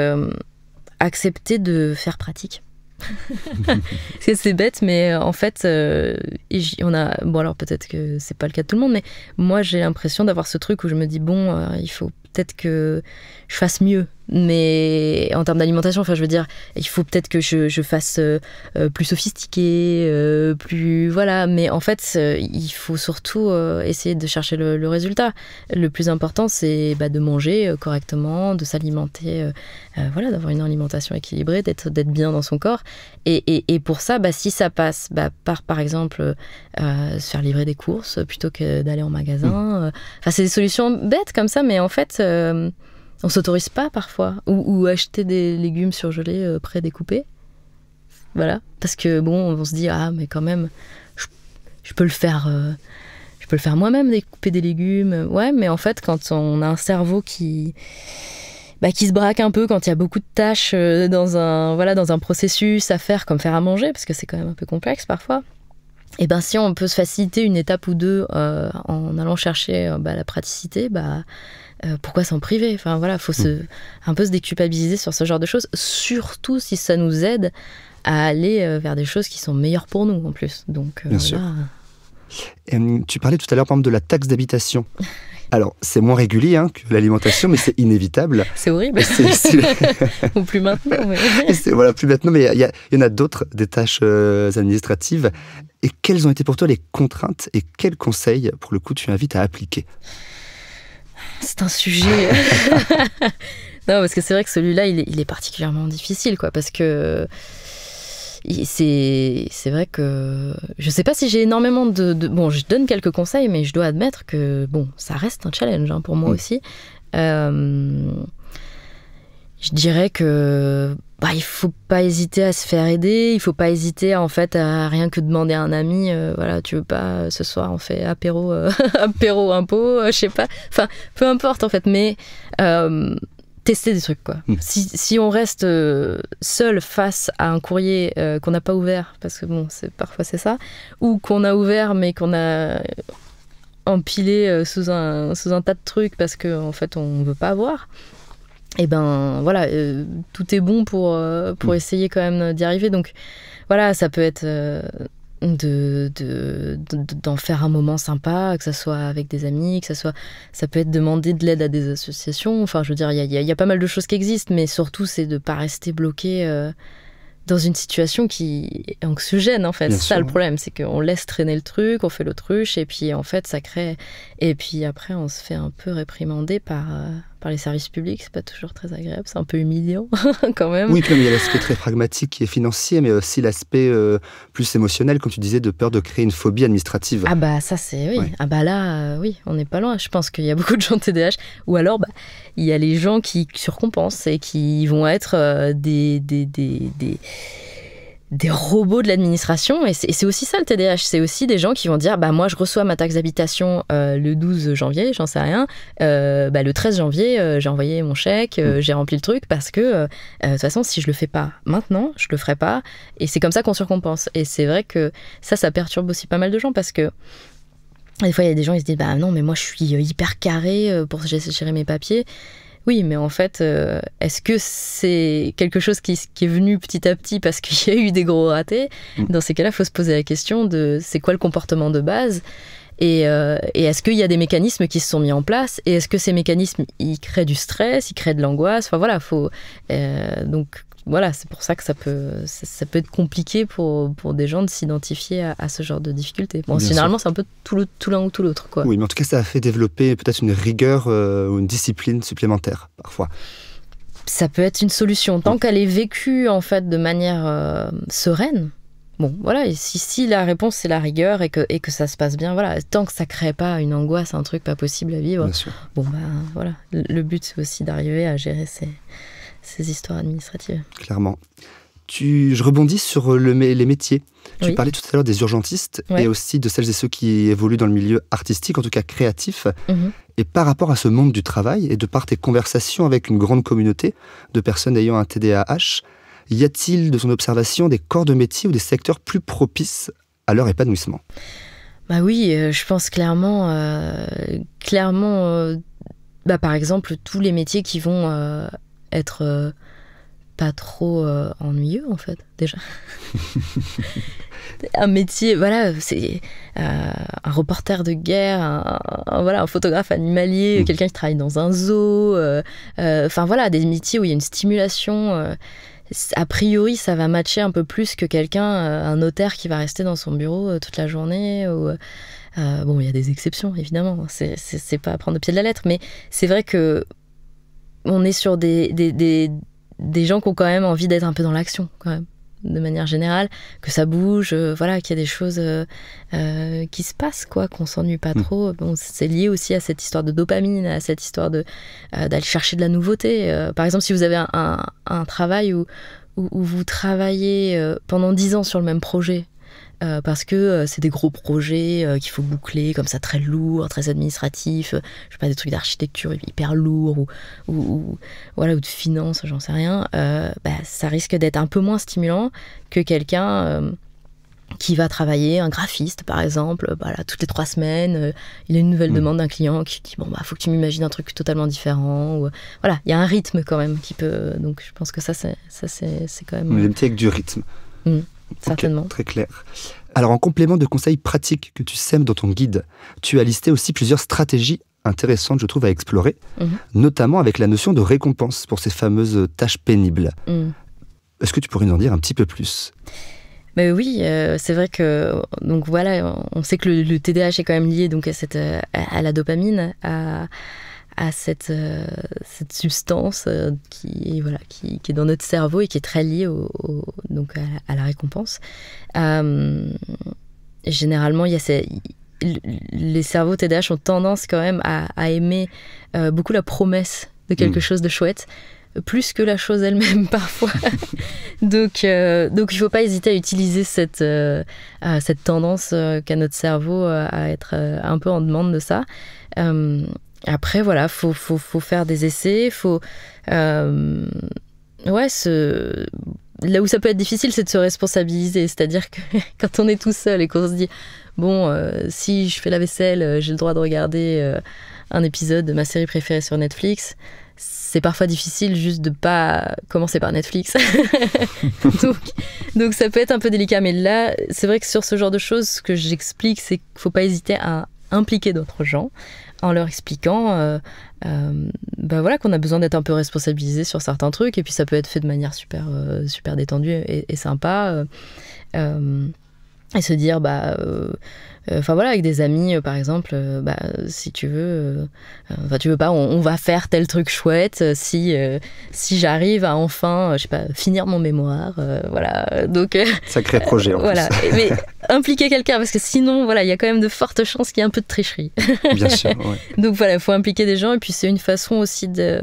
S3: accepter de faire pratique. c'est bête, mais en fait, on a. Bon, alors peut-être que c'est pas le cas de tout le monde, mais moi j'ai l'impression d'avoir ce truc où je me dis bon, il faut peut-être que je fasse mieux mais en termes d'alimentation, enfin, je veux dire, il faut peut-être que je, je fasse euh, euh, plus sophistiqué, euh, plus voilà. Mais en fait, il faut surtout essayer de chercher le, résultat. Le plus important, c'est bah, de manger correctement, de s'alimenter, voilà, d'avoir une alimentation équilibrée, d'être d'être bien dans son corps. Et, et, et pour ça, bah, si ça passe bah, par par exemple se faire livrer des courses plutôt que d'aller en magasin. Mmh. Enfin, c'est des solutions bêtes comme ça, mais en fait on s'autorise pas parfois. Ou, acheter des légumes surgelés euh, pré-découpés. Voilà. Parce que bon, on se dit, ah, mais quand même, je, peux le faire. Euh, je peux le faire moi-même, découper des légumes. Ouais, mais en fait, quand on a un cerveau qui. Bah, qui se braque un peu quand il y a beaucoup de tâches euh, dans un, voilà, dans un processus à faire, comme faire à manger, parce que c'est quand même un peu complexe parfois. Et ben si on peut se faciliter une étape ou deux en allant chercher bah, la praticité, bah, euh, pourquoi s'en priver? Enfin voilà, faut se, mm. un peu se déculpabiliser sur ce genre de choses, surtout si ça nous aide à aller euh, vers des choses qui sont meilleures pour nous en plus. Donc,
S2: euh, Bien sûr. tu parlais tout à l'heure, par exemple, de la taxe d'habitation. Alors, c'est moins régulier hein, que l'alimentation, mais c'est inévitable.
S3: C'est horrible. Ou plus maintenant.
S2: voilà, plus maintenant, mais il y, en a d'autres, des tâches administratives. Et quelles ont été pour toi les contraintes et quels conseils, pour le coup, tu invites à appliquer?
S3: C'est un sujet. non, parce que c'est vrai que celui-là, il, est particulièrement difficile, quoi, parce que c'est c'est vrai que je sais pas si j'ai énormément de, bon je donne quelques conseils mais je dois admettre que bon ça reste un challenge hein, pour moi mm. aussi euh, je dirais que bah, il faut pas hésiter à se faire aider, il faut pas hésiter en fait à rien que demander à un ami, euh, voilà, tu veux pas euh, ce soir on fait apéro, euh, apéro impôt, je sais pas, enfin peu importe en fait, mais tester des trucs quoi. Hmm. Si, si, on reste seul face à un courrier qu'on n'a pas ouvert, parce que bon, c'est parfois c'est ça, ou qu'on a ouvert mais qu'on a empilé sous un, sous un tas de trucs parce qu'en en fait on veut pas avoir et ben voilà, euh, tout est bon pour, euh, pour mm. essayer quand même d'y arriver. Donc voilà, ça peut être euh, de, d'en faire un moment sympa, que ce soit avec des amis, que ça soit, ça peut être demander de l'aide à des associations. Enfin, je veux dire, il y, y a, pas mal de choses qui existent, mais surtout c'est de pas rester bloqué dans une situation qui est anxiogène en fait. C'est ça le problème, c'est qu'on laisse traîner le truc, on fait l'autruche et puis en fait ça crée. Et puis après on se fait un peu réprimander par, par les services publics, c'est pas toujours très agréable, c'est un peu humiliant quand même.
S2: Oui, puis il y a l'aspect très pragmatique qui est financier, mais aussi l'aspect euh, plus émotionnel, comme tu disais, de peur de créer une phobie administrative.
S3: Ah bah ça c'est oui. Ah bah là, euh, oui, on n'est pas loin. Je pense qu'il y a beaucoup de gens TDAH. Ou alors, bah, il y a les gens qui surcompensent et qui vont être des, des, des, des des robots de l'administration. Et c'est aussi ça le TDAH. C'est aussi des gens qui vont dire bah, Moi, je reçois ma taxe d'habitation euh, le 12 janvier, j'en sais rien. Euh, bah, le 13 janvier, euh, j'ai envoyé mon chèque, mm. j'ai rempli le truc parce que, de toute façon, si je le fais pas maintenant, je le ferai pas. Et c'est comme ça qu'on surcompense. Et c'est vrai que ça, ça perturbe aussi pas mal de gens parce que. Des fois, il y a des gens qui se disent Bah non, mais moi, je suis hyper carré pour gérer mes papiers. Oui, mais en fait, euh, est-ce que c'est quelque chose qui, est venu petit à petit parce qu'il y a eu des gros ratés mm. Dans ces cas-là, il faut se poser la question de c'est quoi le comportement de base et, euh, et est-ce qu'il y a des mécanismes qui se sont mis en place Et est-ce que ces mécanismes, ils créent du stress, ils créent de l'angoisse? Enfin voilà, faut... Euh, donc voilà, c'est pour ça que ça peut, ça, peut être compliqué pour, pour des gens de s'identifier à, ce genre de difficultés. Bon, généralement, c'est un peu tout l'un ou tout l'autre. quoi.
S2: Oui, mais en tout cas, ça a fait développer peut-être une rigueur euh, ou une discipline supplémentaire, parfois.
S3: Ça peut être une solution. Tant qu'elle est vécue, en fait, de manière euh, sereine, Bon, voilà, et si, si la réponse c'est la rigueur et que, et que ça se passe bien, voilà, tant que ça crée pas une angoisse, un truc pas possible à vivre, bon, ben voilà, le but c'est aussi d'arriver à gérer ces, ces histoires administratives.
S2: Clairement. Tu, je rebondis sur le, les métiers. Tu parlais tout à l'heure des urgentistes et aussi de celles et ceux qui évoluent dans le milieu artistique, en tout cas créatif. Mhm. Et par rapport à ce monde du travail et de par tes conversations avec une grande communauté de personnes ayant un TDAH, y a-t-il de son observation des corps de métier ou des secteurs plus propices à leur épanouissement?
S3: Bah oui, euh, je pense clairement, euh, clairement, euh, bah par exemple tous les métiers qui vont être euh, pas trop ennuyeux en fait déjà. un métier, voilà, c'est un reporter de guerre, un, voilà, un photographe animalier, mm. quelqu'un qui travaille dans un zoo, enfin voilà, des métiers où il y a une stimulation a priori, ça va matcher un peu plus que quelqu'un, euh, un notaire qui va rester dans son bureau euh, toute la journée. Ou, euh, bon, il y a des exceptions, évidemment. C'est pas à prendre au pied de la lettre, mais c'est vrai que on est sur des, des, des, des gens qui ont quand même envie d'être un peu dans l'action, quand même de manière générale, que ça bouge, euh, voilà, qu'il y a des choses euh, euh, qui se passent, quoi, qu'on s'ennuie pas hmm. trop. Bon, c'est lié aussi à cette histoire de dopamine, à cette histoire de d'aller chercher de la nouveauté. par exemple, si vous avez un, un, travail où, où, vous travaillez pendant dix ans sur le même projet, euh, parce que euh, c'est des gros projets euh, qu'il faut boucler, comme ça, très lourds, très administratifs, je sais pas, des trucs d'architecture hyper lourds ou, ou, voilà, ou de finance, j'en sais rien, bah, ça risque d'être un peu moins stimulant que quelqu'un qui va travailler, un graphiste par exemple, voilà, toutes les trois semaines, il a une nouvelle mm. demande d'un client qui dit bon bah faut que tu m'imagines un truc totalement différent. Ou, voilà, il y a un rythme quand même qui peut. Donc je pense que ça c'est ça c'est quand même.
S2: Le métier avec du rythme.
S3: Mm. Certainement.
S2: très clair. Alors en complément de conseils pratiques que tu sèmes dans ton guide, tu as listé aussi plusieurs stratégies intéressantes, je trouve, à explorer, mhm. notamment avec la notion de récompense pour ces fameuses tâches pénibles. Mhm. Est-ce que tu pourrais nous en dire un petit peu plus?
S3: Mais oui, euh, c'est vrai que donc voilà, on sait que le, le, TDAH est quand même lié donc à cette à la dopamine, à, à cette, euh, cette substance euh, qui, voilà, qui, qui, est dans notre cerveau et qui est très liée au, donc à la, récompense. Euh, généralement, il y a ces, les cerveaux TDAH ont tendance quand même à, à aimer beaucoup la promesse de quelque mm. chose de chouette plus que la chose elle-même parfois. donc, donc il ne faut pas hésiter à utiliser cette, cette tendance qu'a notre cerveau à être un peu en demande de ça. Après, voilà, faut, faut, faut faire des essais, faut. Euh, ouais, ce... là où ça peut être difficile, c'est de se responsabiliser. C'est-à-dire que quand on est tout seul et qu'on se dit, bon, euh, si je fais la vaisselle, euh, j'ai le droit de regarder un épisode de ma série préférée sur Netflix. C'est parfois difficile juste de pas commencer par Netflix. donc, donc ça peut être un peu délicat. Mais là, c'est vrai que sur ce genre de choses, ce que j'explique, c'est qu'il faut pas hésiter à impliquer d'autres gens en leur expliquant euh, euh, bah voilà, qu'on a besoin d'être un peu responsabilisé sur certains trucs, et puis ça peut être fait de manière super, euh, détendue et, et sympa. Et se dire, bah euh, enfin voilà, avec des amis, euh, par exemple, euh, bah, si tu veux, enfin tu veux pas, on, va faire tel truc chouette si si j'arrive à enfin, je sais pas, finir mon mémoire, voilà. Donc
S2: sacré projet. En
S3: voilà, mais impliquer quelqu'un parce que sinon, voilà, il y a quand même de fortes chances qu'il y ait un peu de tricherie.
S2: Bien sûr.
S3: Donc voilà, il faut impliquer des gens et puis c'est une façon aussi de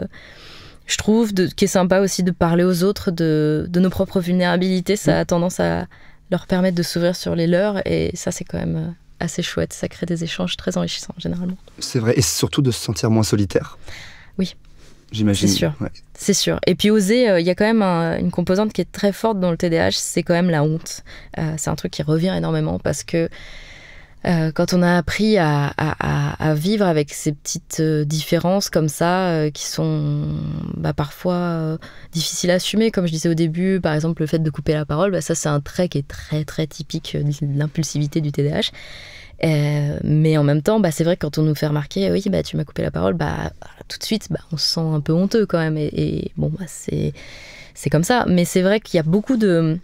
S3: je trouve, de, qui est sympa aussi de parler aux autres de, de nos propres vulnérabilités. Ça a tendance à leur permettre de s'ouvrir sur les leurs et ça, c'est quand même assez chouette. Ça crée des échanges très enrichissants généralement.
S2: C'est vrai, et surtout de se sentir moins solitaire.
S3: Oui.
S2: J'imagine.
S3: C'est sûr. C'est sûr. Et puis oser, euh, il y a quand même une composante qui est très forte dans le TDAH, c'est quand même la honte. Euh, c'est un truc qui revient énormément parce que euh, quand on a appris à, vivre avec ces petites différences comme ça, qui sont bah, parfois difficiles à assumer, comme je disais au début, par exemple le fait de couper la parole, bah, ça c'est un trait qui est très très typique de l'impulsivité du TDAH. Euh, mais en même temps, bah, c'est vrai que quand on nous fait remarquer, oui, bah, tu m'as coupé la parole, bah, tout de suite, bah, on se sent un peu honteux quand même. Et, bon, c'est comme ça. Mais c'est vrai qu'il y a beaucoup de,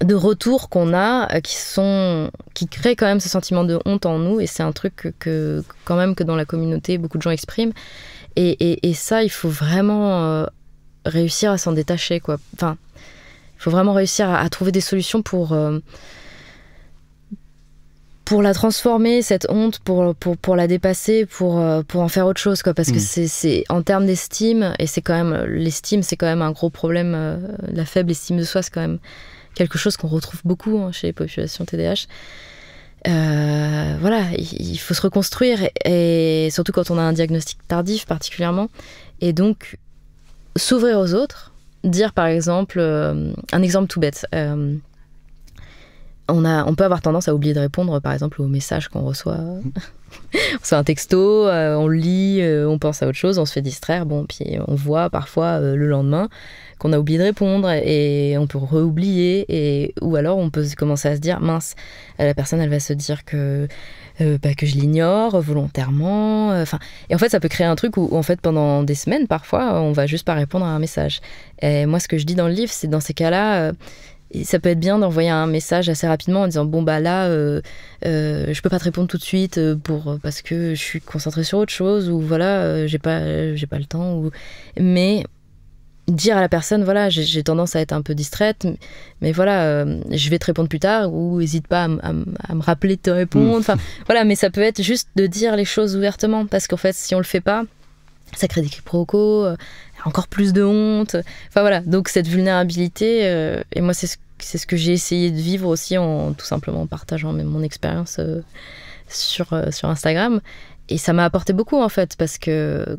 S3: de retours qu'on a euh, qui sont qui créent quand même ce sentiment de honte en nous et c'est un truc que, quand même que dans la communauté beaucoup de gens expriment et, et, ça il faut vraiment euh, réussir à s'en détacher quoi enfin il faut vraiment réussir à, trouver des solutions pour pour la transformer, cette honte, pour, pour, pour la dépasser, pour, euh, pour en faire autre chose, quoi. Parce que mm. c'est en termes d'estime, et c'est quand même, l'estime, c'est quand même un gros problème, euh, la faible estime de soi, c'est quand même quelque chose qu'on retrouve beaucoup hein, chez les populations TDAH. Euh, voilà, il, faut se reconstruire, et, surtout quand on a un diagnostic tardif particulièrement. Et donc, s'ouvrir aux autres, dire par exemple, un exemple tout bête on, a, on peut avoir tendance à oublier de répondre, par exemple, aux messages qu'on reçoit. on reçoit un texto, euh, on le lit, euh, on pense à autre chose, on se fait distraire. Bon, puis on voit parfois le lendemain qu'on a oublié de répondre et on peut re-oublier. Et, ou alors on peut commencer à se dire, mince, la personne, elle va se dire que euh, bah, que je l'ignore volontairement. Euh, enfin, et en fait, ça peut créer un truc où, en fait, pendant des semaines, parfois, on va juste pas répondre à un message. Et moi, ce que je dis dans le livre, c'est dans ces cas-là. Euh, ça peut être bien d'envoyer un message assez rapidement en disant bon bah là euh, je peux pas te répondre tout de suite pour parce que je suis concentrée sur autre chose ou voilà j'ai pas j'ai pas le temps ou mais dire à la personne voilà j'ai tendance à être un peu distraite mais voilà euh, je vais te répondre plus tard ou n'hésite pas à, me rappeler de te répondre. Enfin voilà mais ça peut être juste de dire les choses ouvertement parce qu'en fait si on le fait pas ça crée des quiproquos euh, encore plus de honte. Enfin voilà donc cette vulnérabilité euh, et moi c'est ce, ce que j'ai essayé de vivre aussi en tout simplement en partageant même mon expérience sur, sur Instagram. Et ça m'a apporté beaucoup en fait parce que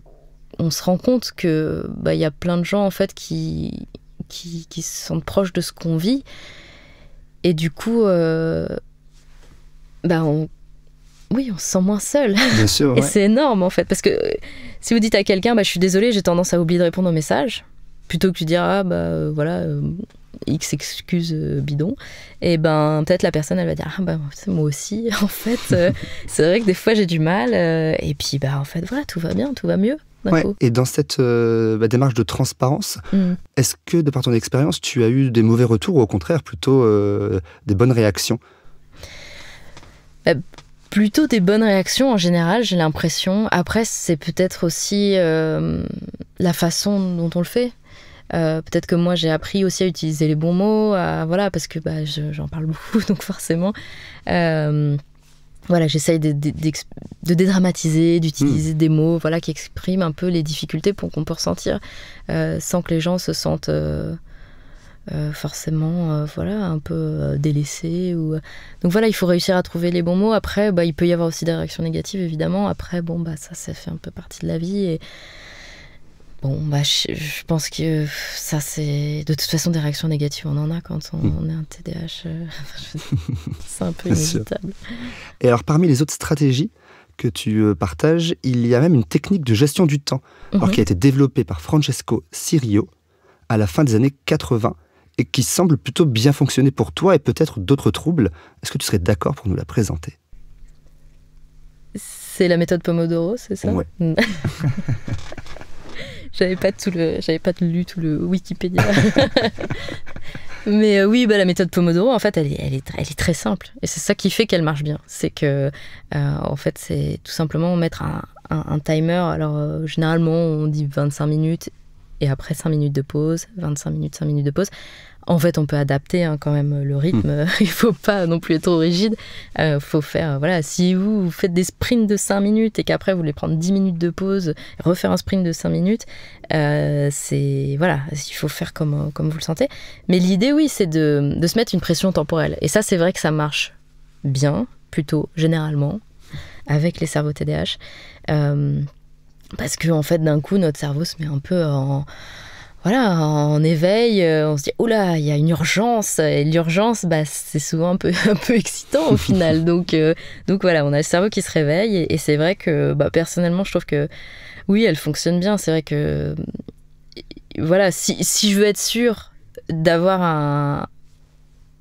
S3: on se rend compte que bah, y a plein de gens en fait qui, qui, qui se sentent proches de ce qu'on vit. Et du coup, euh, bah on, oui, on se sent moins seul.
S2: Bien sûr.
S3: Et c'est énorme en fait. Parce que euh, si vous dites à quelqu'un, bah, je suis désolé, j'ai tendance à oublier de répondre aux messages, plutôt que de dire, ah bah euh, voilà, X excuse bidon, et ben peut-être la personne elle va dire, ah bah moi aussi, en fait, c'est vrai que des fois j'ai du mal, et puis bah en fait voilà, tout va bien, tout va mieux.
S2: Et dans cette euh, bah, démarche de transparence, mm. est-ce que, de par ton expérience, tu as eu des mauvais retours ou au contraire plutôt euh, des bonnes réactions?
S3: Bah, Plutôt des bonnes réactions en général, j'ai l'impression. Après, c'est peut-être aussi euh, la façon dont on le fait. peut-être que moi j'ai appris aussi à utiliser les bons mots, voilà, parce que bah, j'en parle beaucoup, donc forcément voilà, j'essaye de, dédramatiser, d'utiliser hmm. des mots voilà, qui expriment un peu les difficultés pour qu'on peut ressentir euh, sans que les gens se sentent euh, euh, forcément voilà, un peu délaissés. Ou... Donc voilà, il faut réussir à trouver les bons mots. Après, bah, il peut y avoir aussi des réactions négatives, évidemment. Après, bon, bah, ça, ça fait un peu partie de la vie. Et Bon, bah, je, pense que ça, c'est. De toute façon, des réactions négatives, on en a quand on, hmm. est un TDAH. Euh, c'est un peu inévitable.
S2: Et alors, parmi les autres stratégies que tu euh, partages, il y a même une technique de gestion du temps, alors, mhm. qui a été développée par Francesco Cirio à la fin des années 80 et qui semble plutôt bien fonctionner pour toi et peut-être d'autres troubles. Est-ce que tu serais d'accord pour nous la présenter?
S3: C'est la méthode Pomodoro, c'est ça?
S2: Ouais.
S3: j'avais pas tout le, j'avais pas lu tout le Wikipédia. Mais euh, oui, bah, la méthode Pomodoro, en fait, elle est, elle est, elle est très simple. Et c'est ça qui fait qu'elle marche bien. C'est que, euh, en fait, c'est tout simplement mettre un, un, timer. Alors, euh, généralement, on dit 25 minutes et après 5 minutes de pause, 25 minutes, 5 minutes de pause. En fait, on peut adapter hein, quand même le rythme. Hmm. Il faut pas non plus être trop rigide. Il euh, faut faire, voilà, si vous, faites des sprints de 5 minutes et qu'après vous voulez prendre 10 minutes de pause, refaire un sprint de 5 minutes, euh, c'est, voilà, il faut faire comme, comme vous le sentez. Mais l'idée, oui, c'est de, de se mettre une pression temporelle. Et ça, c'est vrai que ça marche bien, plutôt généralement, avec les cerveaux TDAH. Euh, parce que, en fait, d'un coup, notre cerveau se met un peu en voilà, en éveil, euh, on se dit oula, il y a une urgence. Et l'urgence, bah, c'est souvent un peu, un peu excitant au final. donc, euh, donc voilà, on a le cerveau qui se réveille. Et, c'est vrai que bah, personnellement, je trouve que oui, elle fonctionne bien. C'est vrai que voilà, si, si je veux être sûre d'avoir un,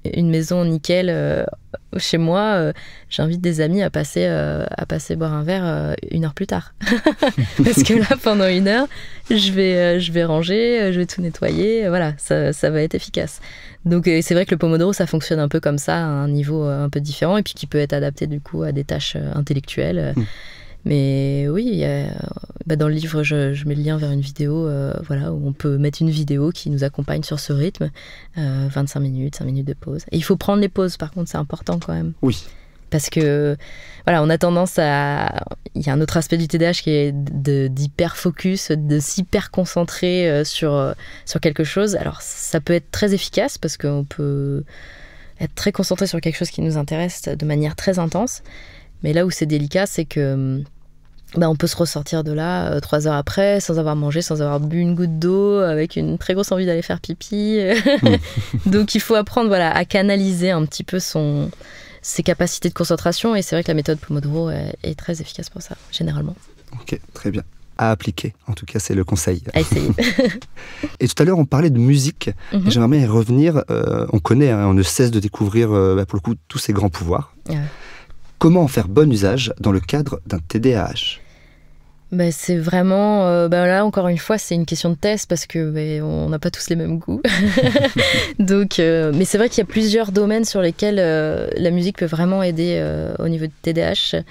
S3: une maison nickel euh, chez moi, euh, j'invite des amis à passer, euh, à passer boire un verre une heure plus tard. Parce que là, pendant une heure, je vais, je vais ranger, je vais tout nettoyer, voilà, ça, ça va être efficace. Donc c'est vrai que le Pomodoro, ça fonctionne un peu comme ça, à un niveau un peu différent, et puis qui peut être adapté du coup à des tâches intellectuelles. Mmh. Mais oui, bah, dans le livre, je, mets le lien vers une vidéo euh, voilà, où on peut mettre une vidéo qui nous accompagne sur ce rythme. 25 euh, minutes, 5 minutes de pause. Et il faut prendre les pauses, par contre, c'est important quand même.
S2: Oui.
S3: Parce que, voilà, on a tendance à. Il y a un autre aspect du TDAH qui est d'hyper focus, de s'hyper concentrer euh, sur, sur quelque chose. Alors, ça peut être très efficace parce qu'on peut être très concentré sur quelque chose qui nous intéresse de manière très intense. Mais là où c'est délicat, c'est que bah, on peut se ressortir de là euh, trois heures après sans avoir mangé, sans avoir bu une goutte d'eau, avec une très grosse envie d'aller faire pipi. Donc il faut apprendre voilà, à canaliser un petit peu son, ses capacités de concentration et c'est vrai que la méthode Pomodoro est, est très efficace pour ça, généralement.
S2: Ok, très bien à appliquer. En tout cas, c'est le conseil.
S3: À essayer.
S2: et tout à l'heure, on parlait de musique. Mhm. J'aimerais y revenir. Euh, on connaît, hein, on ne cesse de découvrir, euh, bah, pour le coup, tous ces grands pouvoirs. Comment en faire bon usage dans le cadre d'un TDAH
S3: bah, c'est vraiment, euh, bah, là encore une fois, c'est une question de test parce que bah, on n'a pas tous les mêmes goûts. Donc, euh, mais c'est vrai qu'il y a plusieurs domaines sur lesquels euh, la musique peut vraiment aider au niveau de TDAH,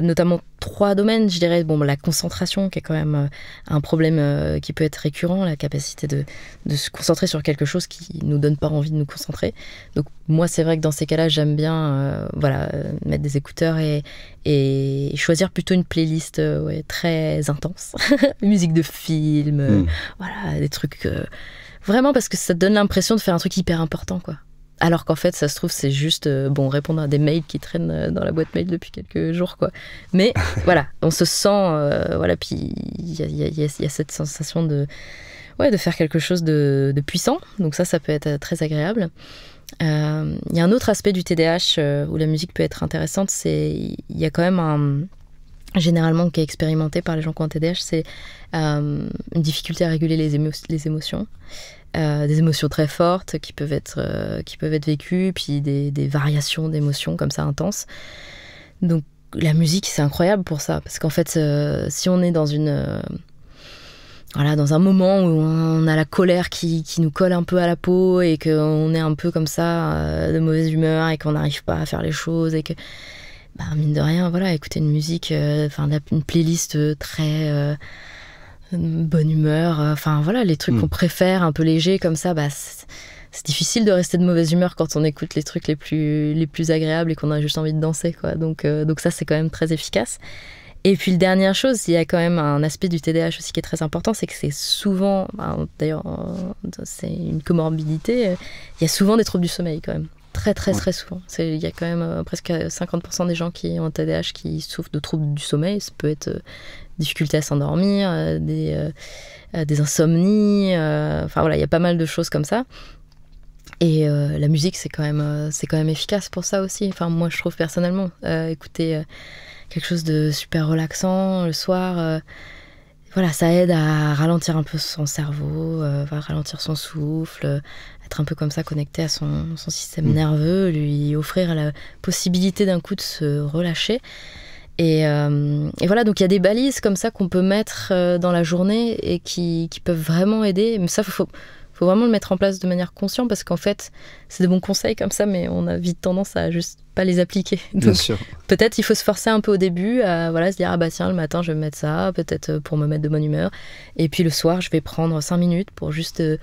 S3: notamment trois domaines, je dirais. Bon, la concentration, qui est quand même un problème qui peut être récurrent, la capacité de, de, se concentrer sur quelque chose qui nous donne pas envie de nous concentrer. Donc, moi, c'est vrai que dans ces cas-là, j'aime bien, voilà, mettre des écouteurs et, et choisir plutôt une playlist ouais, très intense, musique de film, hmm. voilà, des trucs euh, vraiment parce que ça donne l'impression de faire un truc hyper important, quoi. Alors qu'en fait, ça se trouve, c'est juste euh, bon répondre à des mails qui traînent euh, dans la boîte mail depuis quelques jours, quoi. Mais voilà, on se sent, voilà, puis il y a, cette sensation de, ouais, de faire quelque chose de, de puissant. Donc ça, ça peut être très agréable. Il y a un autre aspect du TDAH où la musique peut être intéressante, c'est il y a quand même un, généralement qui est expérimenté par les gens qui ont TDAH, c'est euh, une difficulté à réguler les, les émotions. Euh, des émotions très fortes qui peuvent être, euh, qui peuvent être vécues, puis des, des variations d'émotions comme ça intenses. Donc la musique, c'est incroyable pour ça, parce qu'en fait, si on est dans une... voilà, dans un moment où on a la colère qui, qui, nous colle un peu à la peau et qu'on est un peu comme ça, de mauvaise humeur et qu'on n'arrive pas à faire les choses et que bah, mine de rien, voilà, écouter une musique, euh, enfin une playlist euh, très euh, bonne humeur, enfin voilà, les trucs mm. qu'on préfère, un peu légers comme ça, bah, c'est difficile de rester de mauvaise humeur quand on écoute les trucs les plus, les plus agréables et qu'on a juste envie de danser, quoi. Donc, donc ça, c'est quand même très efficace. Et puis, la dernière chose, il y a quand même un aspect du TDAH aussi qui est très important, c'est que c'est souvent, bah, d'ailleurs, c'est une comorbidité, il y a souvent des troubles du sommeil quand même. Très, très, très souvent. Il y a quand même euh, presque 50% des gens qui ont un TDAH qui souffrent de troubles du sommeil. Ça peut être euh, difficulté à s'endormir, euh, des, des insomnies. enfin voilà, il y a pas mal de choses comme ça. Et la musique, c'est quand, même, c'est quand même efficace pour ça aussi. Enfin, moi, je trouve personnellement, écouter quelque chose de super relaxant le soir voilà, ça aide à ralentir un peu son cerveau, euh, ralentir son souffle, être un peu comme ça connecté à son, système mm. nerveux, lui offrir la possibilité d'un coup de se relâcher. Euh, et, voilà, donc il y a des balises comme ça qu'on peut mettre euh, dans la journée et qui, qui peuvent vraiment aider. Mais ça, il faut, faut vraiment le mettre en place de manière consciente parce qu'en fait, c'est des bons conseils comme ça, mais on a vite tendance à juste pas les appliquer.
S2: Bien sûr.
S3: Peut-être il faut se forcer un peu au début à voilà, se dire ah bah tiens, le matin je vais mettre ça, peut-être euh, pour me mettre de bonne humeur. Et puis le soir, je vais prendre cinq minutes pour juste euh,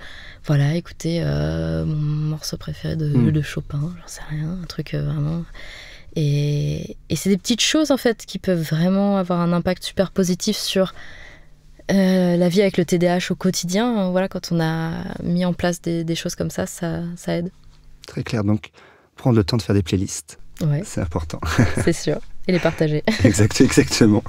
S3: voilà, écouter euh, mon morceau préféré de, hmm. de Chopin, j'en sais rien, un truc vraiment. Et, et c'est des petites choses en fait qui peuvent vraiment avoir un impact super positif sur euh, la vie avec le TDAH au quotidien, voilà, quand on a mis en place des, choses comme ça, ça, ça aide.
S2: Très clair. Donc, prendre le temps de faire des playlists. C'est important.
S3: C'est sûr et les partager.
S2: exact, exactement.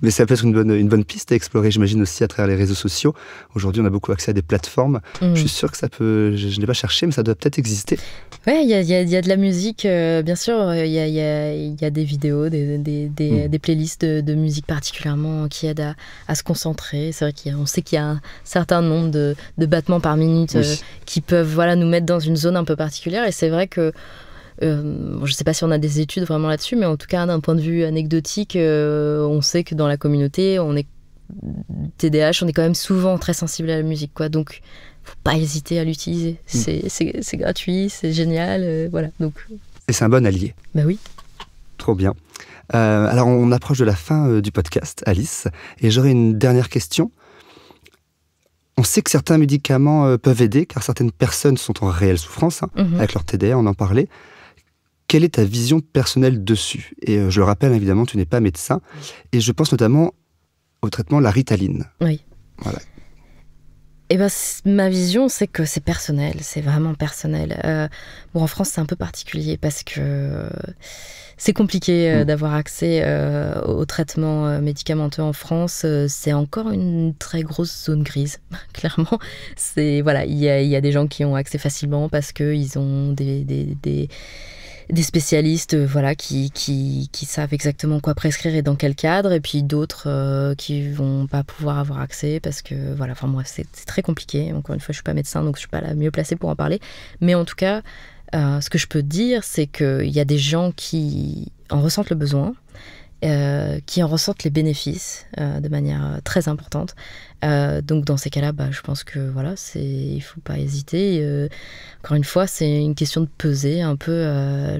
S2: Mais ça peut être une bonne, une bonne piste à explorer, j'imagine aussi à travers les réseaux sociaux. Aujourd'hui, on a beaucoup accès à des plateformes. Mm. Je suis sûr que ça peut, je, n'ai pas cherché, mais ça doit peut-être exister.
S3: Ouais, il y a, y a, de la musique, euh, bien sûr. Il y a, y a, des vidéos, des, des, des, mm. des playlists de, musique particulièrement qui aident à, à se concentrer. C'est vrai qu'on sait qu'il y a un certain nombre de, de battements par minute euh, qui peuvent voilà, nous mettre dans une zone un peu particulière. Et c'est vrai que euh, je ne sais pas si on a des études vraiment là-dessus, mais en tout cas, d'un point de vue anecdotique, euh, on sait que dans la communauté, on est TDAH, on est quand même souvent très sensible à la musique, quoi. Donc, faut pas hésiter à l'utiliser. Mm. C'est gratuit, c'est génial, euh, voilà. Donc.
S2: Et c'est un bon allié.
S3: Bah oui.
S2: Trop bien. alors, on approche de la fin du podcast, Alice, et j'aurais une dernière question. On sait que certains médicaments peuvent aider, car certaines personnes sont en réelle souffrance hein, mhm. avec leur TDA, on en parlait. Quelle est ta vision personnelle dessus? Et euh, je le rappelle, évidemment, tu n'es pas médecin. Et je pense notamment au traitement la ritaline.
S3: Oui.
S2: Voilà.
S3: eh ben, ma vision, c'est que c'est personnel, c'est vraiment personnel. Euh, bon, en France, c'est un peu particulier parce que c'est compliqué euh, mm. d'avoir accès euh, aux traitements médicamenteux en France. c'est encore une très grosse zone grise, clairement. C'est voilà, il y a, y a, des gens qui ont accès facilement parce qu'ils ont des, des, des des spécialistes euh, voilà, qui, qui, qui, savent exactement quoi prescrire et dans quel cadre, et puis d'autres euh, qui vont pas pouvoir avoir accès parce que, voilà, enfin bref, c'est très compliqué. Encore une fois, je suis pas médecin, donc je suis pas la mieux placée pour en parler. Mais en tout cas, euh, ce que je peux dire, c'est qu'il y a des gens qui en ressentent le besoin, euh, qui en ressentent les bénéfices euh, de manière euh, très importante. donc dans ces cas-là, bah, je pense que voilà, c'est il faut pas hésiter. encore une fois, c'est une question de peser un peu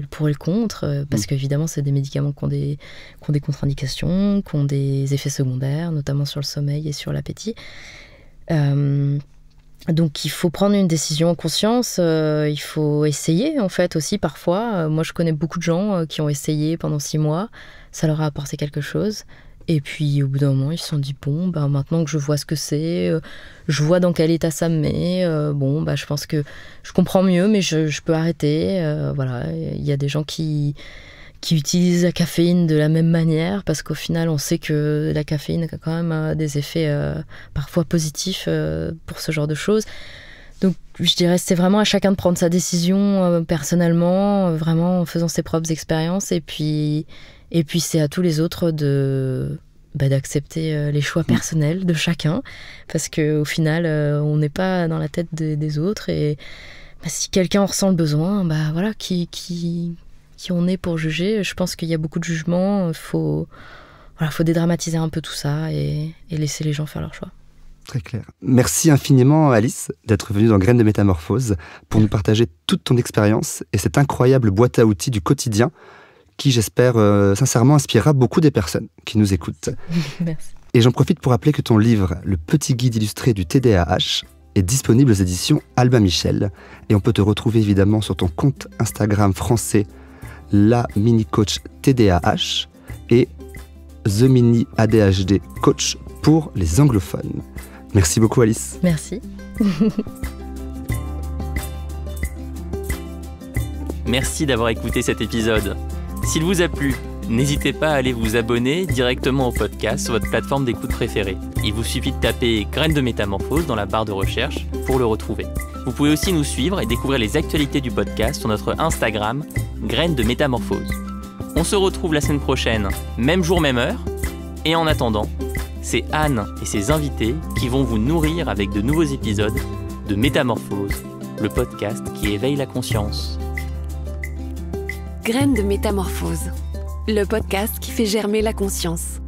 S3: pour et le contre, parce mm. qu'évidemment, c'est des médicaments qui ont des, qui ont des contre-indications, qui ont des effets secondaires, notamment sur le sommeil et sur l'appétit. Donc il faut prendre une décision en conscience, il faut essayer en fait aussi parfois. moi je connais beaucoup de gens qui ont essayé pendant six mois, ça leur a apporté quelque chose. Et puis au bout d'un moment, ils se sont dit bon, bah, maintenant que je vois ce que c'est, euh, je vois dans quel état ça me met, euh, bon, bah, je pense que je comprends mieux, mais je, peux arrêter. Euh, voilà, il y a des gens qui, qui utilisent la caféine de la même manière parce qu'au final, on sait que la caféine a quand même des effets parfois positifs pour ce genre de choses. Donc je dirais c'est vraiment à chacun de prendre sa décision personnellement, vraiment en faisant ses propres expériences et puis et puis c'est à tous les autres de bah, d'accepter euh, les choix personnels de chacun, parce qu'au final, euh, on n'est pas dans la tête des autres. Et bah, si quelqu'un en ressent le besoin, bah voilà, qui, qui, qui on est pour juger. Je pense qu'il y a beaucoup de jugements. Faut, voilà, faut dédramatiser un peu tout ça et, et laisser les gens faire leur choix.
S2: Très clair. Merci infiniment, Alice, d'être venue dans Graines de Métamorphose pour nous partager toute ton expérience et cette incroyable boîte à outils du quotidien qui, j'espère, euh, sincèrement inspirera beaucoup des personnes qui nous écoutent.
S3: Merci.
S2: Et j'en profite pour rappeler que ton livre, Le petit guide illustré du TDAH, est disponible aux éditions Albin Michel. Et on peut te retrouver évidemment sur ton compte Instagram français, la mini coach TDAH et The Mini ADHD Coach pour les anglophones. Merci beaucoup Alice.
S3: Merci.
S4: Merci d'avoir écouté cet épisode. S'il vous a plu, n'hésitez pas à aller vous abonner directement au podcast sur votre plateforme d'écoute préférée. Il vous suffit de taper Graines de Métamorphose dans la barre de recherche pour le retrouver. Vous pouvez aussi nous suivre et découvrir les actualités du podcast sur notre Instagram, Graines de Métamorphose. On se retrouve la semaine prochaine, même jour, même heure. Et en attendant, c'est Anne et ses invités qui vont vous nourrir avec de nouveaux épisodes de Métamorphose, le podcast qui éveille la conscience.
S1: Graines de métamorphose, le podcast qui fait germer la conscience.